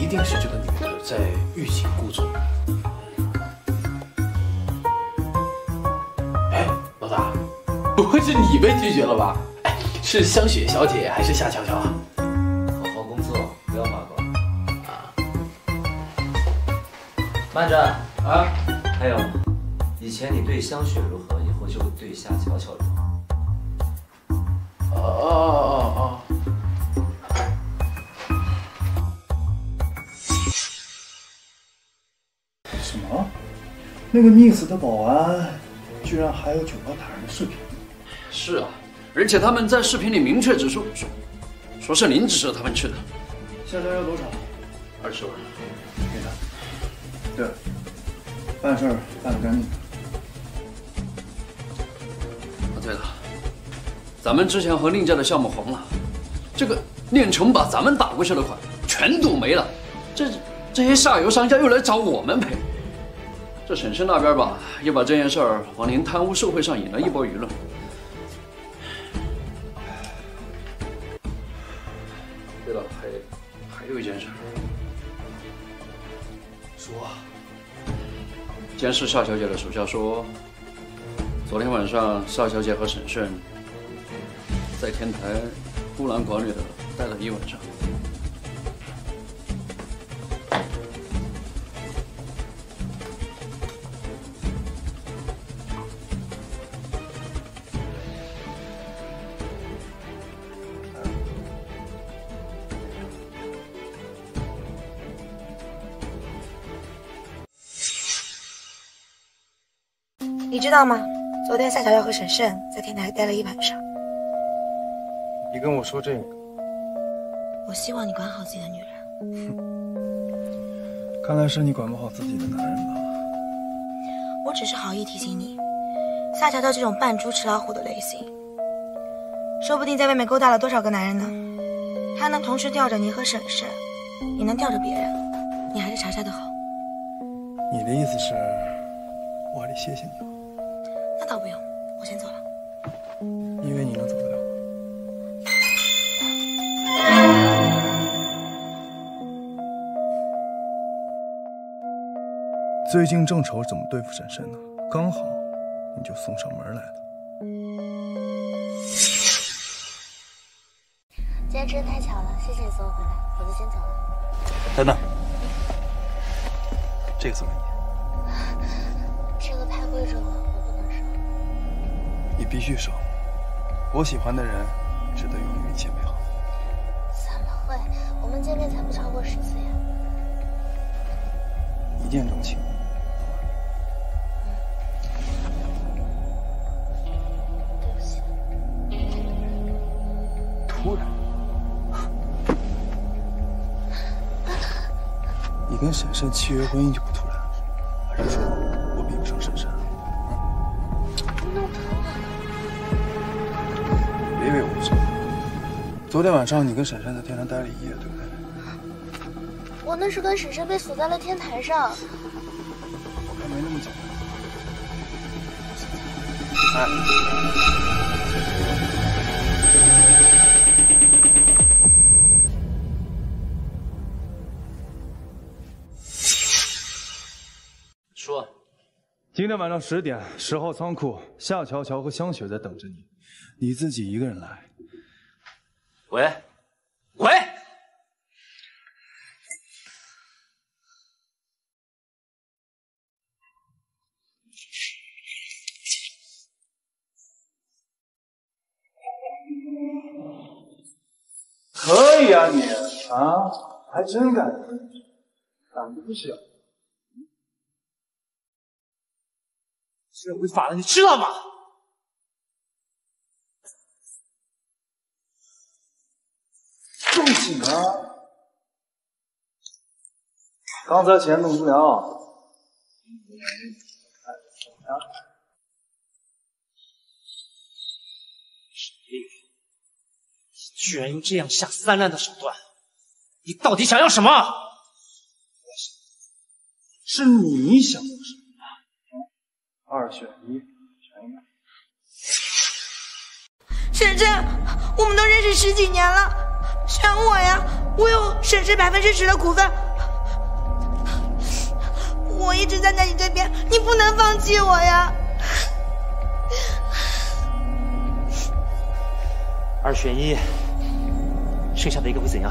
一定是这个女的在欲擒故纵。哎，老大，不会是你被拒绝了吧？哎，是香雪小姐还是夏乔乔啊？慢着啊！还有，以前你对香雪如何，以后就对夏乔乔如何。哦哦哦哦哦！什么！那个溺死的保安，居然还有酒吧打人的视频。是啊，而且他们在视频里明确指出，说说是您指使他们去的。现在要多少？二十万，给他。对，办事儿办得干净。啊，对了，咱们之前和宁家的项目黄了，这个念城把咱们打过去的款全赌没了，这这些下游商家又来找我们赔。这沈氏那边吧，又把这件事儿往您贪污受贿上引了一波舆论。对了，还还有一件事。监视邵小姐的手下说，昨天晚上邵小姐和沈顺在天台孤男寡女的待了一晚上。知道吗？昨天夏乔乔和沈慎在天台待了一晚上。你跟我说这个，我希望你管好自己的女人。哼看来是你管不好自己的男人吧？我只是好意提醒你，夏乔乔这种扮猪吃老虎的类型，说不定在外面勾搭了多少个男人呢？他能同时吊着你和沈慎，也能吊着别人，你还是查查的好。你的意思是，我还得谢谢你倒不用，我先走了。因为你能走得了？最近正愁怎么对付婶婶呢，刚好你就送上门来了。今天真的太巧了，谢谢你送我回来，我就先走了。等等，这个送给你。这个太贵重了。你必须说。我喜欢的人，值得拥有一切美好。怎么会？我们见面才不超过十次呀。一见钟情。对不起。突然，你跟婶婶契约婚姻就不突昨天晚上你跟婶婶在天上待了一夜，对不对？我那是跟婶婶被锁在了天台上。我看没那么简单。哎。说，今天晚上十点，十号仓库，夏乔乔和香雪在等着你，你自己一个人来。喂，喂，可以啊你啊，还真敢，胆子不小。这违法的，你知道吗？动警啊！刚才钱弄不了。居然用这样下三滥的手段，你到底想要什么？是你想要什么？二选一，选一个。婶婶，我们都认识十几年了，选我呀！我有沈氏百分之十的股份，我一直站在你这边，你不能放弃我呀！二选一，剩下的一个会怎样？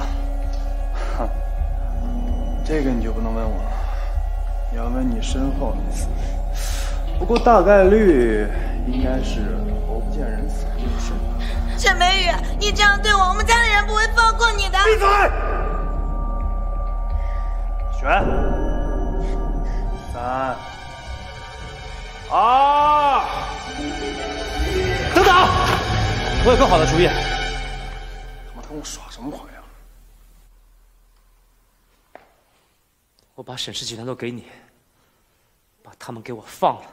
哼，这个你就不能问我了，你要问你身后那四位。不过大概率应该是活不见人，死不见尸吧。沈美雨，你这样对我，我们家的人不会放过你的。闭嘴！选三二，等等，我有更好的主意。他妈跟我耍什么花样？我把沈氏集团都给你，把他们给我放了。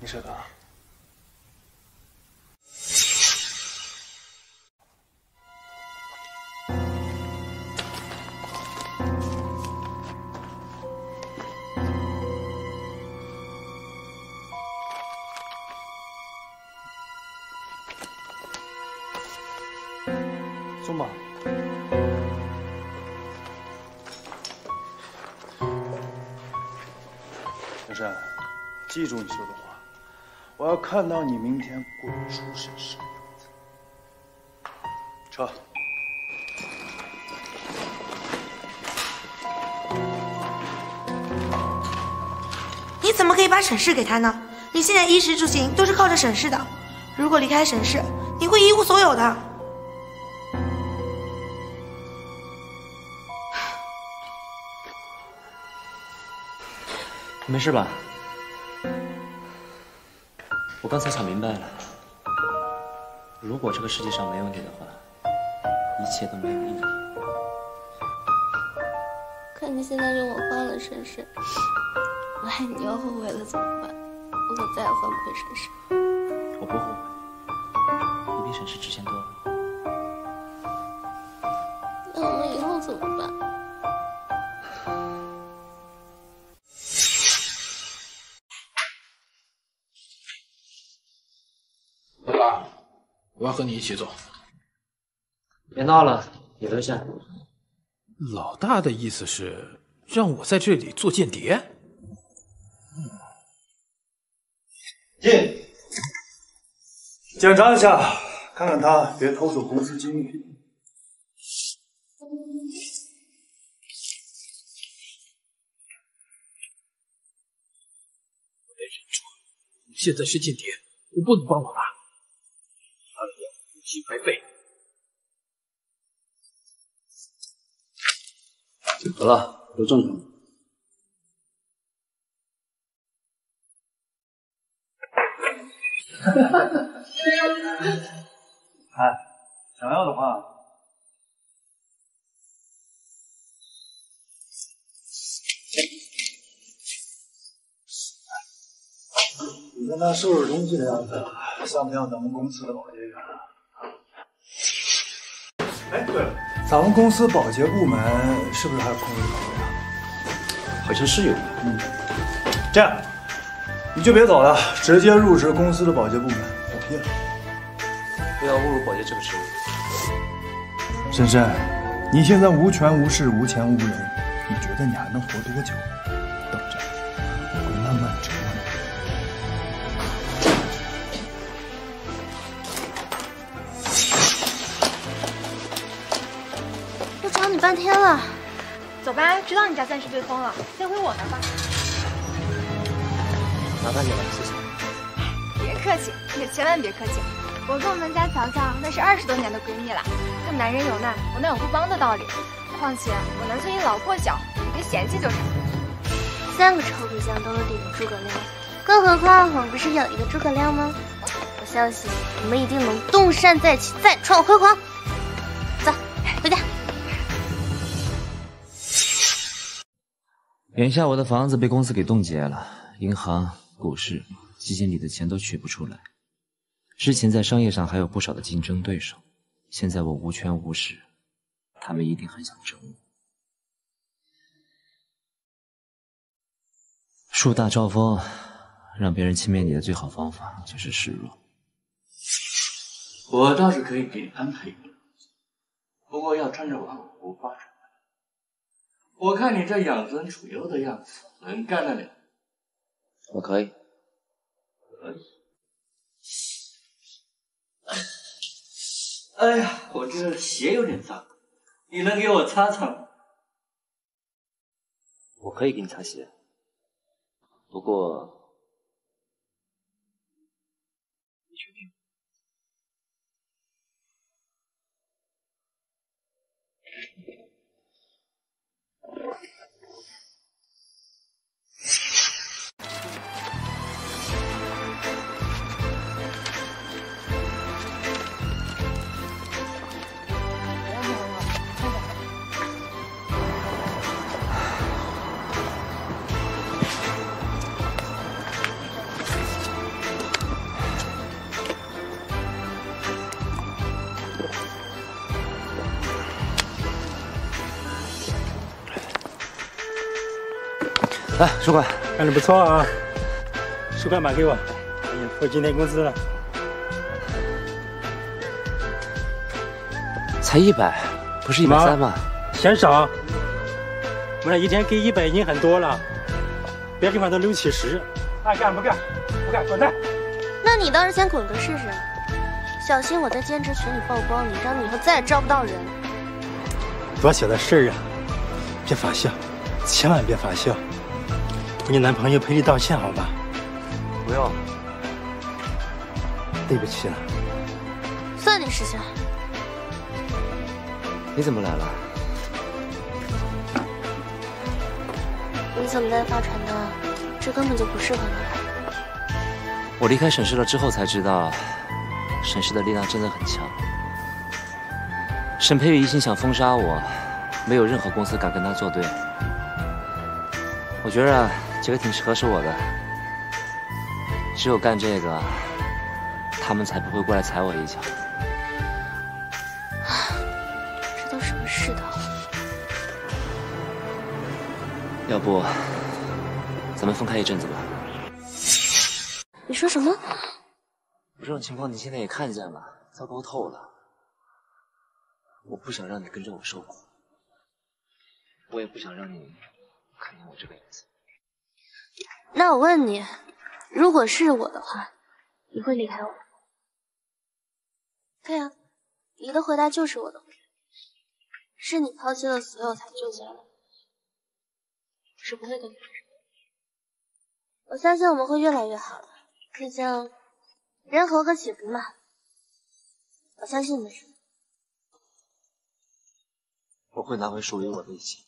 你舍得？记住你说的话，我要看到你明天滚出沈氏的样子。撤。你怎么可以把沈氏给他呢？你现在衣食住行都是靠着沈氏的，如果离开沈氏，你会一无所有的。没事吧？我刚才想明白了，如果这个世界上没有你的话，一切都没有意义。可你现在用我换了婶婶，万一你要后悔了怎么办？我可再也换不回婶婶。我不后悔，你比沈氏值钱多了。那我们以后怎么我要和你一起走。别闹了，你留下。老大的意思是让我在这里做间谍？进，检查一下，看看他别偷走公司机密。我得忍住，你现在是间谍，我不能帮老大，夫妻白费。好了，都正常。哎，想要的话，你看他收拾东西的样子，像不像咱们公司的保洁员？哎，对了，咱们公司保洁部门是不是还有空位岗位啊？好像是有。嗯，这样，你就别走了，直接入职公司的保洁部门，我批了。不要侮辱保洁这个职务。深深，你现在无权无势无钱无人，你觉得你还能活多久？暂时被封了，先回我那吧。麻烦你了，谢谢。别客气，你可千万别客气。我跟我们家乔乔那是二十多年的闺蜜了，这男人有难，我哪有不帮的道理？况且我男村一老破小，你别嫌弃就是。三个臭皮匠都能顶住诸葛亮，更何况我们不是有一个诸葛亮吗？我相信你们一定能东山再起，再创辉煌。眼下我的房子被公司给冻结了，银行、股市、基金里的钱都取不出来。之前在商业上还有不少的竞争对手，现在我无权无势，他们一定很想整我。树大招风，让别人轻蔑你的最好方法就是示弱。我倒是可以给你安排一个，不过要穿着晚服化妆。我看你这养尊处优的样子，能干得了？我可以。可以。哎呀，我这鞋有点脏，你能给我擦擦吗？我可以给你擦鞋，不过你确定？来，主管，干得不错啊！收款码给我，哎呀，付今天工资了。才一百，不是一百三吗？嫌少？我俩一天给一百已经很多了，别地方都六七十。爱干不干，不干滚蛋！那你倒是先滚个试试，小心我在兼职群里曝光你，让你以后再也招不到人。多小的事儿啊！别发笑，千万别发笑。我你男朋友赔礼道歉好吧？不用。对不起了。算你识相。你怎么来了？你怎么在发传单？这根本就不适合你。我离开沈氏了之后才知道，沈氏的力量真的很强。沈佩玉一心想封杀我，没有任何公司敢跟他作对。我觉着这个挺适合适我的，只有干这个，他们才不会过来踩我一脚。这都什么世道？要不，咱们分开一阵子吧。你说什么？我这种情况你现在也看见了，糟糕透了。我不想让你跟着我受苦。我也不想让你看见我这个样子。那我问你，如果是我的话，你会离开我吗？对啊，你的回答就是我的回答，是你抛弃了所有才救起来了我，是不会跟你分手的。我相信我们会越来越好的，毕竟人和个起伏嘛。我相信你。我会拿回属于我的一切。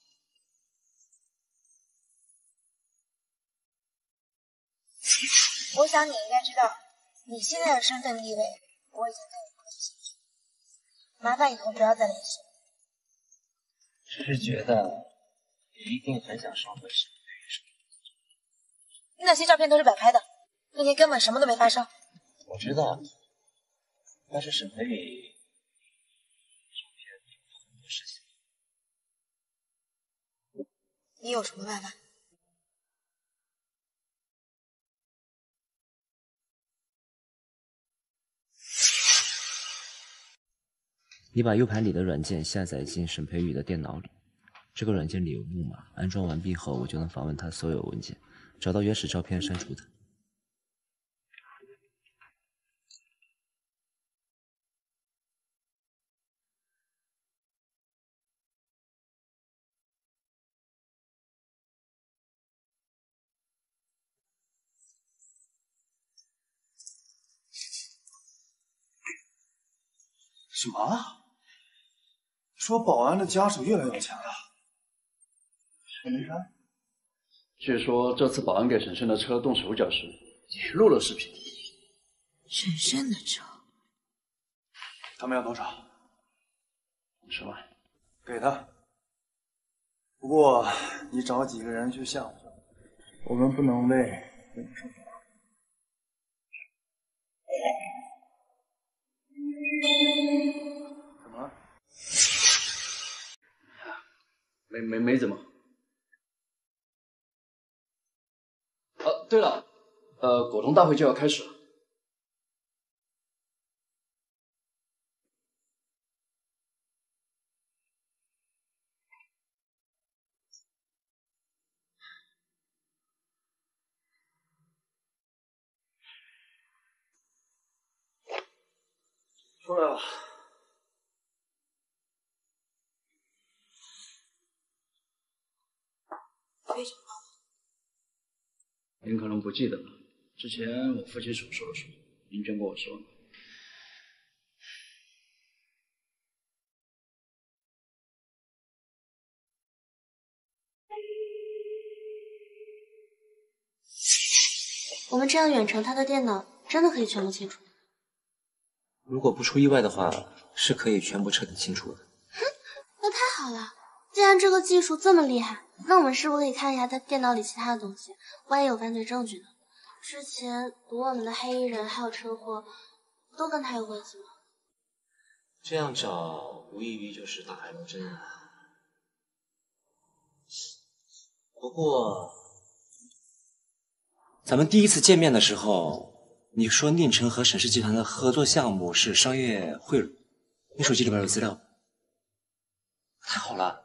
我想你应该知道，你现在的身份地位，我已经对你不感兴趣。麻烦以后不要再联系。只是觉得你一定很想收回沈那些照片都是摆拍的，那天根本什么都没发生。我知道，但是沈培宇。你有什么办法？你把 U 盘里的软件下载进沈培宇的电脑里，这个软件里有木马，安装完毕后我就能访问他所有文件，找到原始照片，删除它。什么？说保安的家属越来越有钱了？沈林山，据说这次保安给沈胜的车动手脚时也录了视频。沈胜的车，他们要多少？五十万。给他。不过你找几个人去吓唬他，我们不能为为你说话。怎么了？没没没怎么。呃，对了，呃，股东大会就要开始了。出来吧。非常好。您可能不记得了，之前我父亲手术的时候，您捐过我十万块。我们这样远程，他的电脑真的可以全部清除。如果不出意外的话，是可以全部彻底清除的。那太好了！既然这个技术这么厉害，那我们是不是可以看一下他电脑里其他的东西？万一有犯罪证据呢？之前毒我们的黑衣人还有车祸，都跟他有关系吗？这样找无异于就是大海捞针啊。不过，咱们第一次见面的时候，你说宁城和沈氏集团的合作项目是商业贿赂，你手机里边有资料，太好了。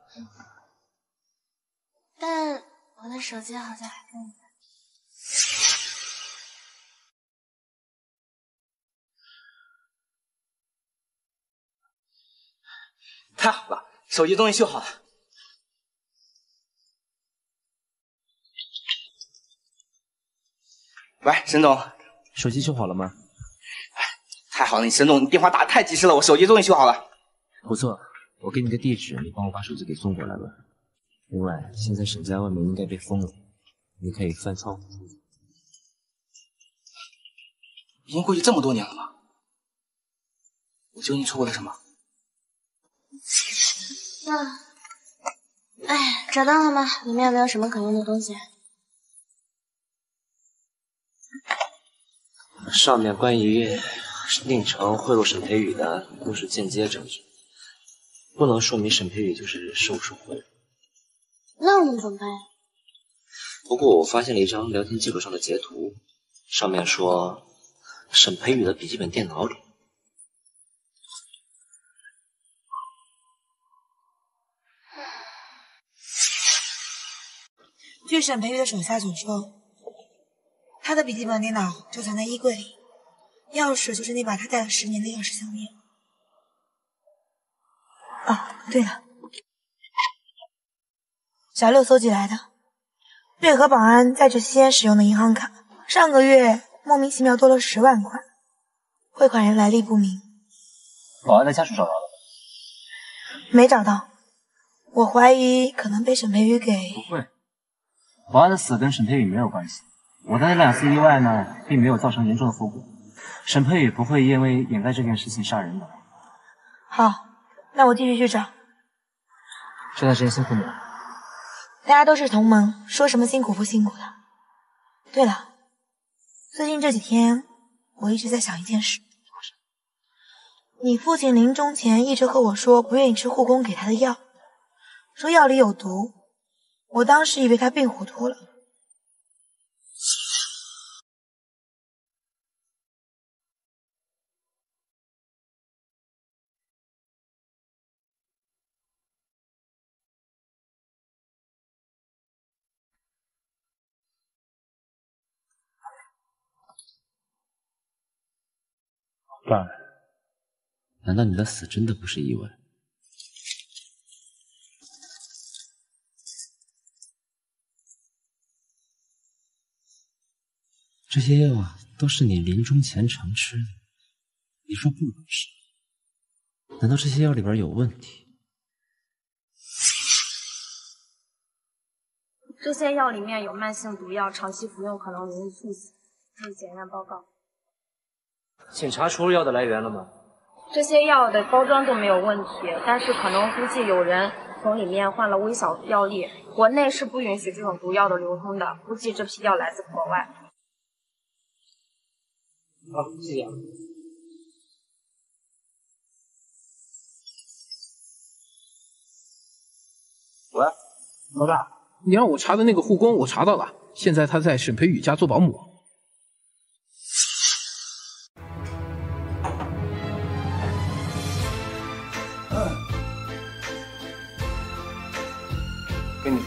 但我的手机好像还在。太好了，手机终于修好了。喂，沈总，手机修好了吗？太好了，你沈总，你电话打的太及时了，我手机终于修好了。不错，我给你个地址，你帮我把手机给送过来吧。另外，现在沈家外面应该被封了，你可以翻窗户出去。已经过去这么多年了吗？我究竟错过了什么？那，哎，找到了吗？里面有没有什么可用的东西？上面关于宁城贿赂沈培宇的都是间接证据，不能说明沈培宇就是受受贿赂。那我们怎么办呀？不过我发现了一张聊天记录上的截图，上面说沈培宇的笔记本电脑里据沈培宇的手下所说，他的笔记本电脑就藏在衣柜里，钥匙就是那把他戴了十年的钥匙项链。哦，对了，小六搜集来的，瑞和保安在这期间使用的银行卡，上个月莫名其妙多了十万块，汇款人来历不明，保安的家属找到了吗？没找到。我怀疑可能被沈培宇给……不会，保安的死跟沈培宇没有关系。我的那两次意外呢，并没有造成严重的后果。沈培宇不会因为掩盖这件事情杀人的。好，那我继续去找。这段时间辛苦你了。大家都是同盟，说什么辛苦不辛苦的。对了，最近这几天我一直在想一件事。你父亲临终前一直和我说不愿意吃护工给他的药。说药里有毒，我当时以为他病糊涂了。爸，难道你的死真的不是意外？这些药啊，都是你临终前常吃的。你说不能吃，难道这些药里边有问题？这些药里面有慢性毒药，长期服用可能容易猝死。这是检验报告。检查出药的来源了吗？这些药的包装都没有问题，但是可能估计有人从里面换了微小药粒。国内是不允许这种毒药的流通的，估计这批药来自国外。好，谢谢。喂，老大，你让我查的那个护工，我查到了，现在他在沈培宇家做保姆。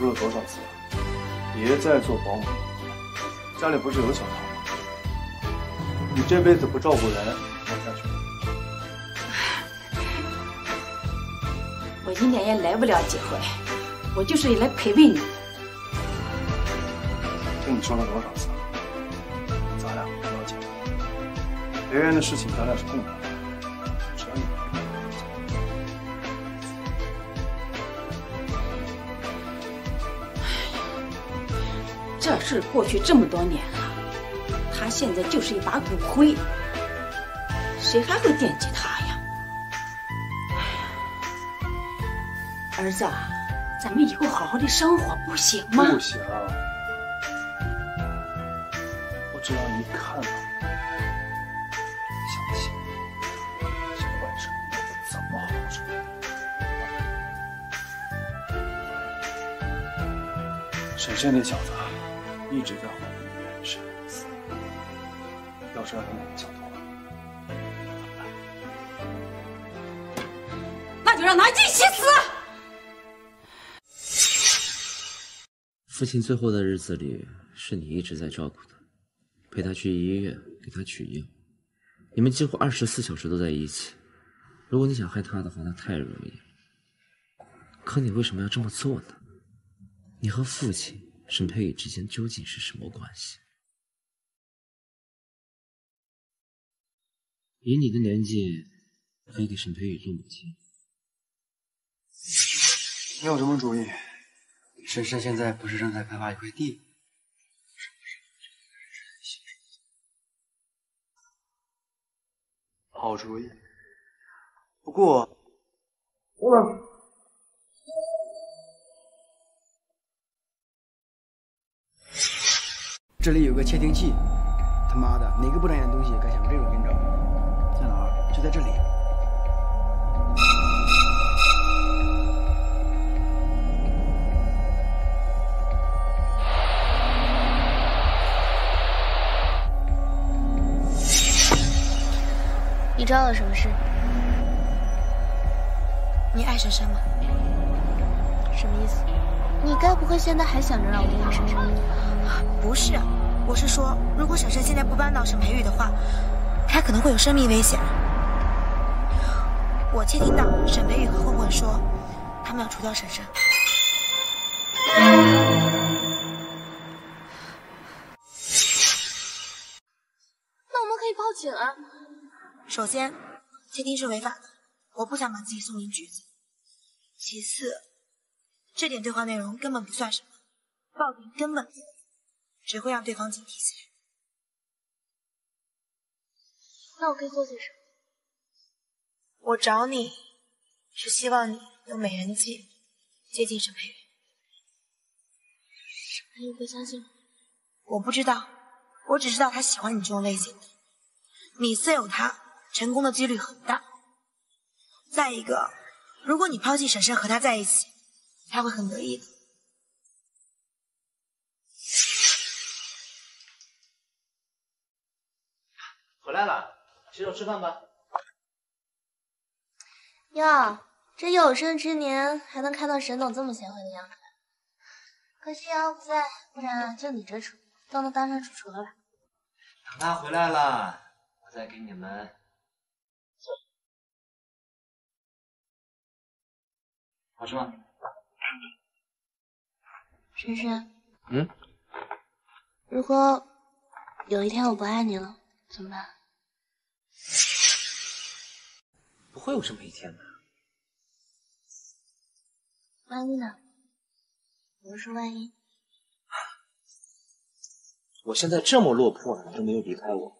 跟你说了多少次了，别再做保姆了，家里不是有小唐？你这辈子不照顾人，活下去。我一年也来不了几回，我就是来陪陪你。跟你说了多少次了？咱俩不要紧，别人的事情咱俩是共同这事过去这么多年了。他现在就是一把骨灰，谁还会惦记他呀？儿子，咱们以后好好的生活不行吗？不行，我只要你看到相信这坏事怎么好受？沈慎那小子一直在怀疑别人是死。要是让他哪个想通了，那就让他一起死。父亲最后的日子里，是你一直在照顾他，陪他去医院，给他取药，你们几乎二十四小时都在一起。如果你想害他的话，那太容易了。可你为什么要这么做呢？你和父亲沈佩宇之间究竟是什么关系？以你的年纪，可以给沈佩宇做母亲。你有什么主意？沈慎现在不是正在开发一块地？好主意。不过，这里有个窃听器，他妈的，哪个不长眼的东西敢想出这种阴招？在哪儿？就在这里。你知道了什么事？你爱珊珊吗？什么意思？你该不会现在还想着让我跟你婶婶？不是，我是说，如果婶婶现在不搬到沈培宇的话，她可能会有生命危险。我窃听到沈培宇和混混说，他们要除掉婶婶。那我们可以报警啊！首先，窃听是违法的，我不想把自己送进局子。其次，这点对话内容根本不算什么，报警根本只会让对方警惕起来。那我可以做些什么？我找你是希望你用美人计接近沈佩云。沈佩云会相信我？我不知道，我只知道他喜欢你这种类型的。你色诱他，成功的几率很大。再一个，如果你抛弃婶婶和他在一起，他会很得意的。回来了，洗手吃饭吧。哟，这有生之年还能看到沈总这么贤惠的样子，可惜瑶不在，不然就你这厨都能当上主厨了吧？等他回来了，我再给你们做。好吃吗？婶婶，嗯，如果有一天我不爱你了，怎么办？不会有这么一天的。万一呢？我说万一。我现在这么落魄，你都没有离开我，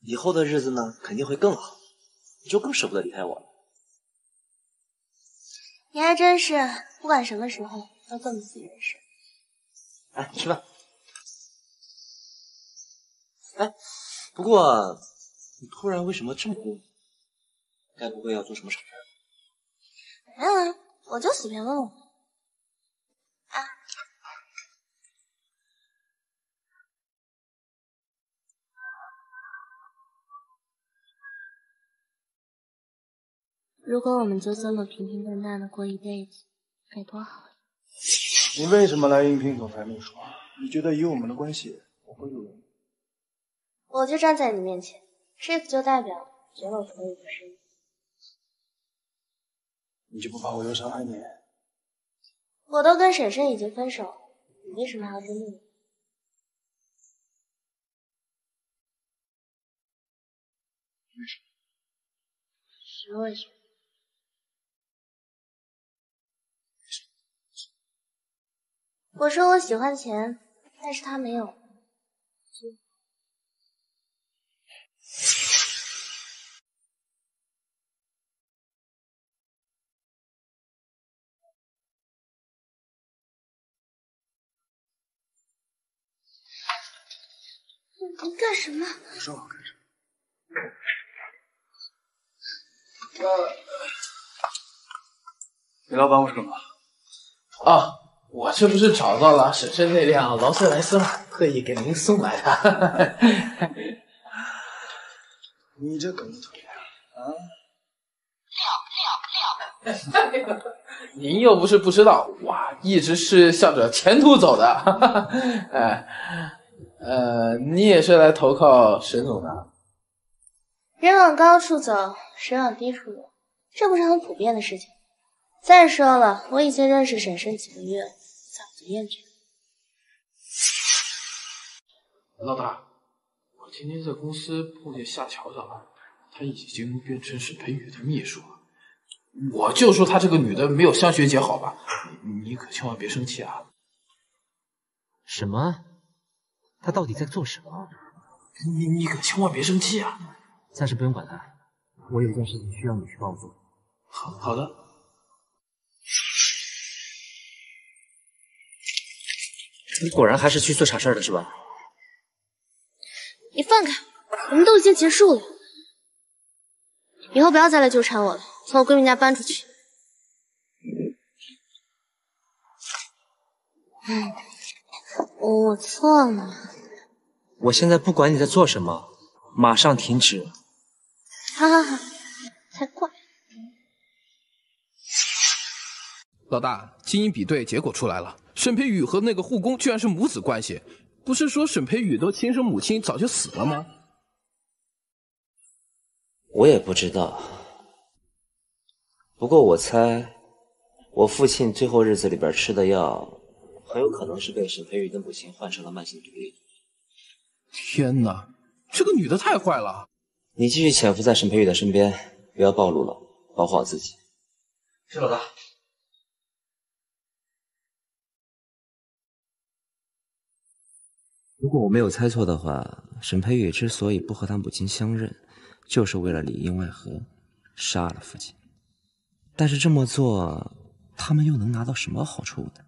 以后的日子呢肯定会更好，你就更舍不得离开我了。你还真是，不管什么时候都这么自以为是。来吃饭。哎，不过你突然为什么这么孤？该不会要做什么傻事？没有啊，我就随便问问。啊，如果我们就这么平平淡淡的过一辈子，该多好呀！你为什么来应聘总裁秘书？你觉得以我们的关系，我会录用你？我就站在你面前，这不就代表觉得我可以不是你？你就不怕我又伤害你？我都跟婶婶已经分手了，你为什么还要针对我？为什么？是为什么？我说我喜欢钱，但是他没有。你干什么？你说我干什么？你老板我是干嘛？啊，我这不是找到了婶婶那辆劳斯莱斯吗？特意给您送来的。你这狗腿啊！啊！您又不是不知道，我，一直是向着前途走的。哎，呃，你也是来投靠沈总的？人往高处走，水往低处流，这不是很普遍的事情。再说了，我已经认识婶婶几个月了，老大，我今天在公司碰见夏乔了，她已经变成沈培宇的秘书了。我就说她这个女的没有香雪姐好吧？你你可千万别生气啊！什么？她到底在做什么？你你可千万别生气啊！暂时不用管她，我有件事情需要你去帮我做。好好的。你果然还是去做傻事了是吧？你放开我，我们都已经结束了，以后不要再来纠缠我了，从我闺蜜家搬出去。嗯，我错了。我现在不管你在做什么，马上停止。好好好，才怪。老大，基因比对结果出来了，沈培宇和那个护工居然是母子关系。不是说沈培宇的亲生母亲早就死了吗？我也不知道，不过我猜，我父亲最后日子里边吃的药，很有可能是被沈培宇的母亲换成了慢性毒瘾。天哪，这个女的太坏了！你继续潜伏在沈培宇的身边，不要暴露了，保护好自己。是老大。如果我没有猜错的话，沈培宇之所以不和他母亲相认，就是为了里应外合，杀了父亲。但是这么做，他们又能拿到什么好处呢？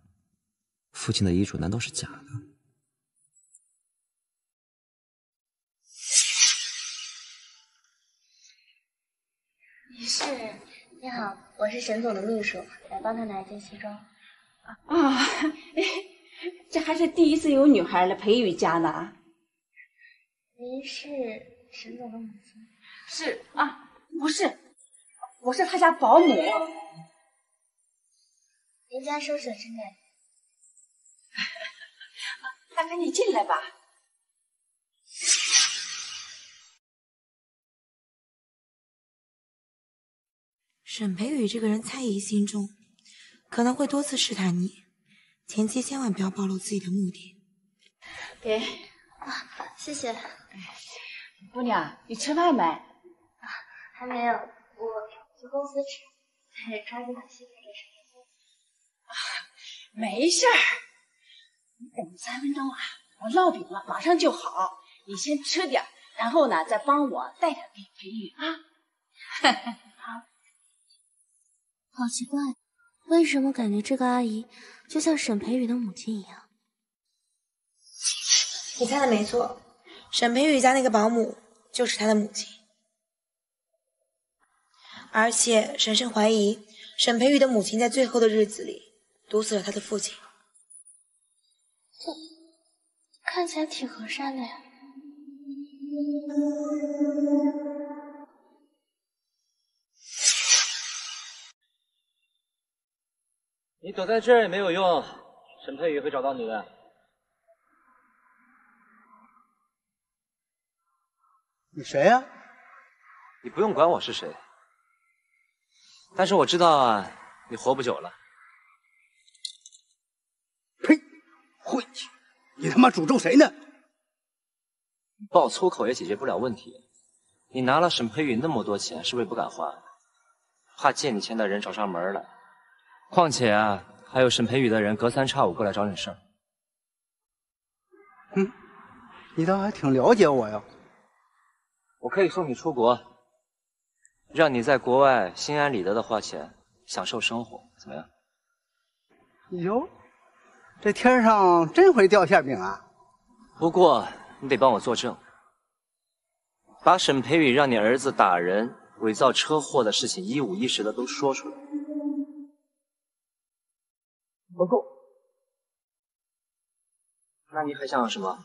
父亲的遗嘱难道是假的？女士，你好，我是沈总的秘书，来帮他拿一件西装。啊，这还是第一次有女孩来裴宇家呢。您是沈总的母亲？是啊，不是，我是他家保姆。您家收拾的真干净。那赶紧进来吧。沈培宇这个人，猜疑心重，可能会多次试探你，前期千万不要暴露自己的目的。给，啊，谢谢。姑娘，你吃饭没？啊，还没有，我去公司吃，得抓紧把戏给沈培宇。啊，没事儿，你等三分钟啊，我烙饼了，马上就好。你先吃点，然后呢，再帮我带点给培宇啊。好。好奇怪，为什么感觉这个阿姨就像沈培宇的母亲一样？你猜的没错，沈培宇家那个保姆就是他的母亲。而且婶婶怀疑沈培宇的母亲在最后的日子里毒死了他的父亲。这看起来挺和善的呀。你躲在这儿也没有用，沈佩宇会找到你的。你谁呀？你不用管我是谁，但是我知道啊，你活不久了。呸！晦气！你他妈诅咒谁呢？爆粗口也解决不了问题。你拿了沈佩宇那么多钱，是不是不敢花？怕借你钱的人找上门来。况且啊，还有沈培宇的人隔三差五过来找你事儿。嗯，你倒还挺了解我呀。我可以送你出国，让你在国外心安理得的花钱，享受生活，怎么样？哟，这天上真会掉馅饼啊！不过你得帮我作证，把沈培宇让你儿子打人、伪造车祸的事情一五一十的都说出来。不够，那你还想要什么？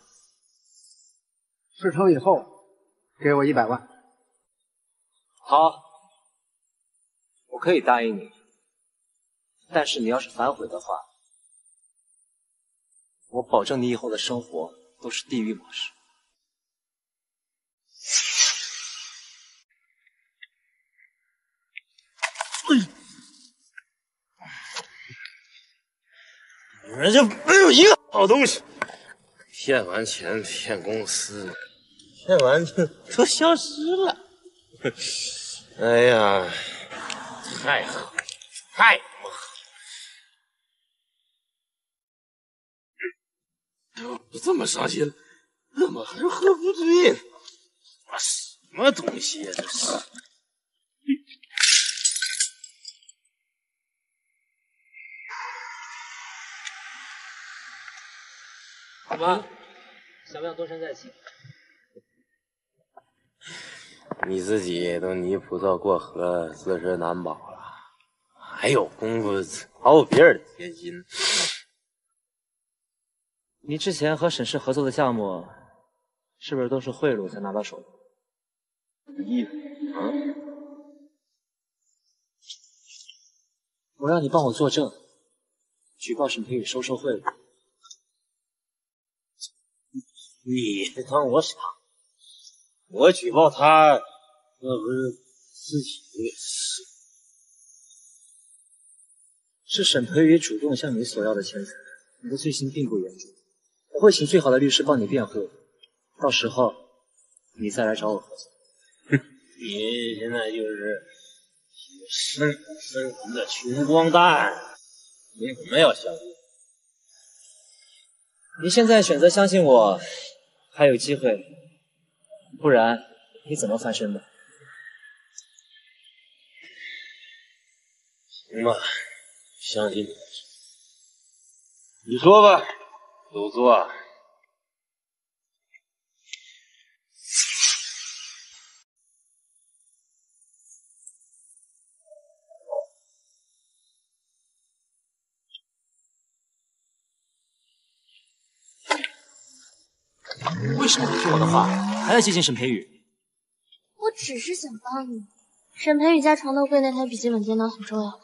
事成以后，给我一百万。好，我可以答应你，但是你要是反悔的话，我保证你以后的生活都是地狱模式。你们就没有一个好东西，骗完钱骗公司，骗完就都消失了。哎呀，太好，太不好！都这么伤心了，怎么还是喝不醉？什么东西呀，这是！妈，想不想东山再起？你自己都泥菩萨过河，自身难保了，还有功夫操别人的贴心？你之前和沈氏合作的项目，是不是都是贿赂才拿到手的？你啊！我让你帮我作证，举报沈天宇收受贿赂。你当我傻？我举报他，那不是自己的事。是沈培宇主动向你索要的钱财，你的罪行并不严重。我会请最好的律师帮你辩护，到时候你再来找我合作。你现在就是深深沉的穷光蛋，你怎么要相信？你现在选择相信我，还有机会，不然你怎么翻身的？行吧，相信你。你说吧，有做。为什么不听我的话，还要接近沈培宇？我只是想帮你。沈培宇家床头柜那台笔记本电脑很重要吧？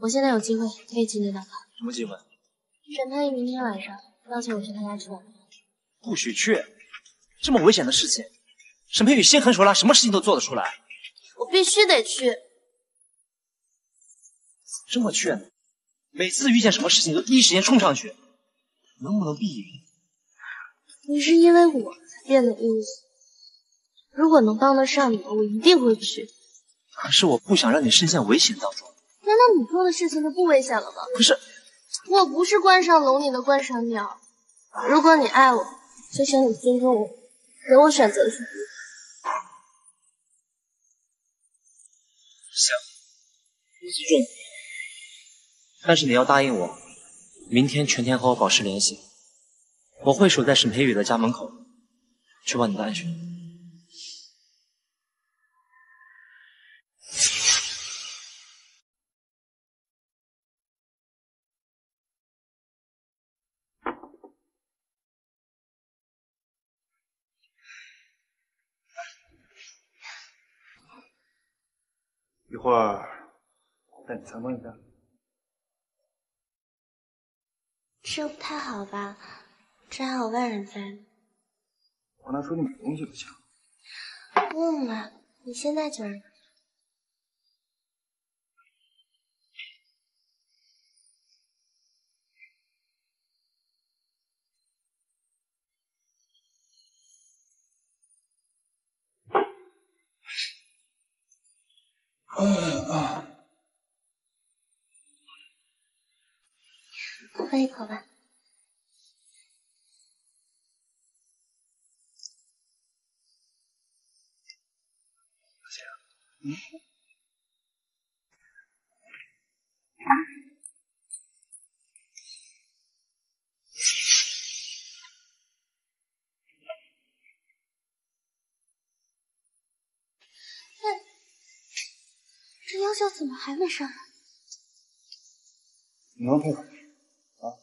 我现在有机会可以进那档案。什么机会？沈培宇明天晚上邀请我去他家吃晚饭。不许去！这么危险的事情，沈培宇心狠手辣，什么事情都做得出来。我必须得去。这么倔呢，每次遇见什么事情都第一时间冲上去，能不能避一避？你是因为我才变得英雄。如果能帮得上你，我一定会去。可是我不想让你身陷危险当中。难道你做的事情就不危险了吗？不是，我不是关上笼里的观赏鸟。如果你爱我，就请你尊重我，给我选择权。行，我记住你。但是你要答应我，明天全天和我保持联系。我会守在沈培宇的家门口，确保你的安全。一会儿带你参观一下。这不太好吧？这还有外人在呢。我拿出去买东西不行？不嘛，你现在就让！喝一口吧。嗯。这药效怎么还没上来？你能痛快啊？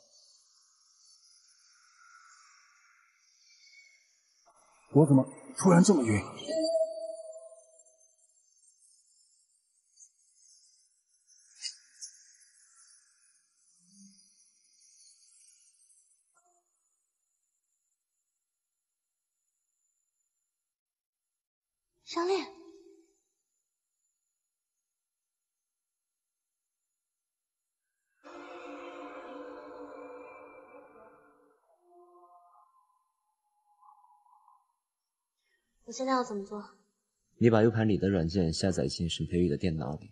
我怎么突然这么晕？我现在要怎么做？你把 U 盘里的软件下载进沈培宇的电脑里。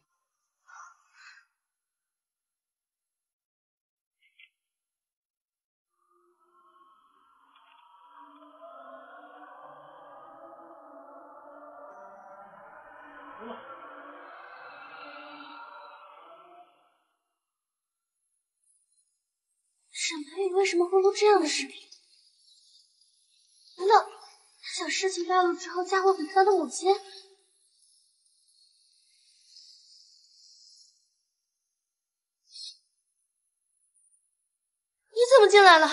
沈培宇为什么会录这样的视频？难道他想事情败露之后嫁祸给他的母亲？你怎么进来了？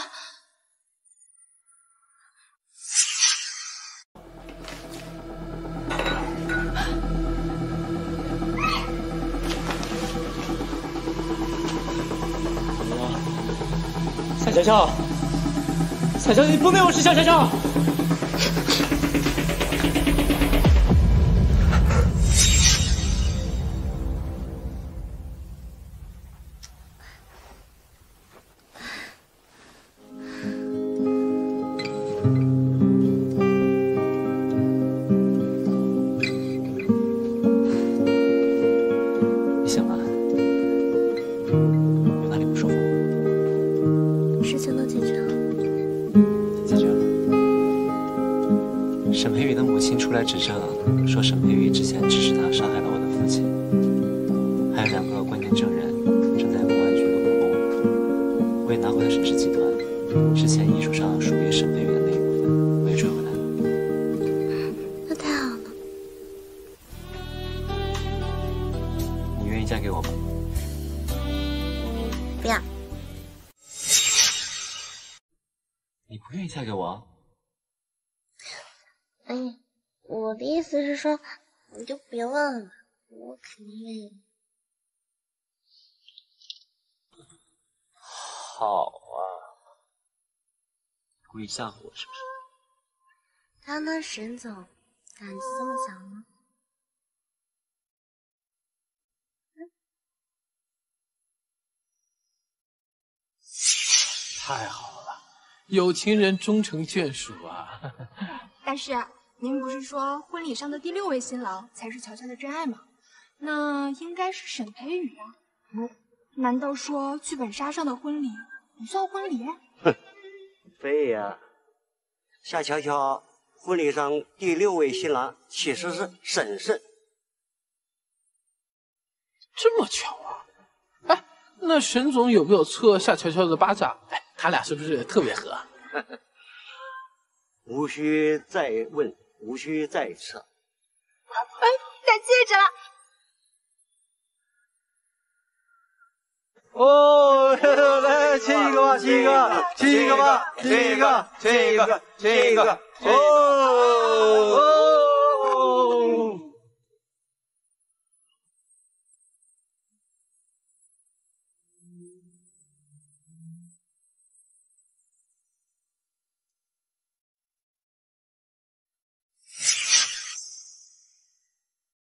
夏乔乔，夏乔，你不能有事，夏乔乔。故意吓唬我是不是？当当沈总，胆子这么小吗？太好了，有情人终成眷属啊！大师，您不是说婚礼上的第六位新郎才是乔乔的真爱吗？那应该是沈培宇啊。难道说剧本杀上的婚礼不算婚礼？对呀，夏乔乔婚礼上第六位新郎其实是沈慎。这么巧啊！哎，那沈总有没有测夏乔乔的巴掌？哎，他俩是不是特别合？无需再问，无需再测。哎，戴戒指了！哦，来亲一个吧，亲一个，亲一个吧，亲一个，亲一个，亲一个。哦，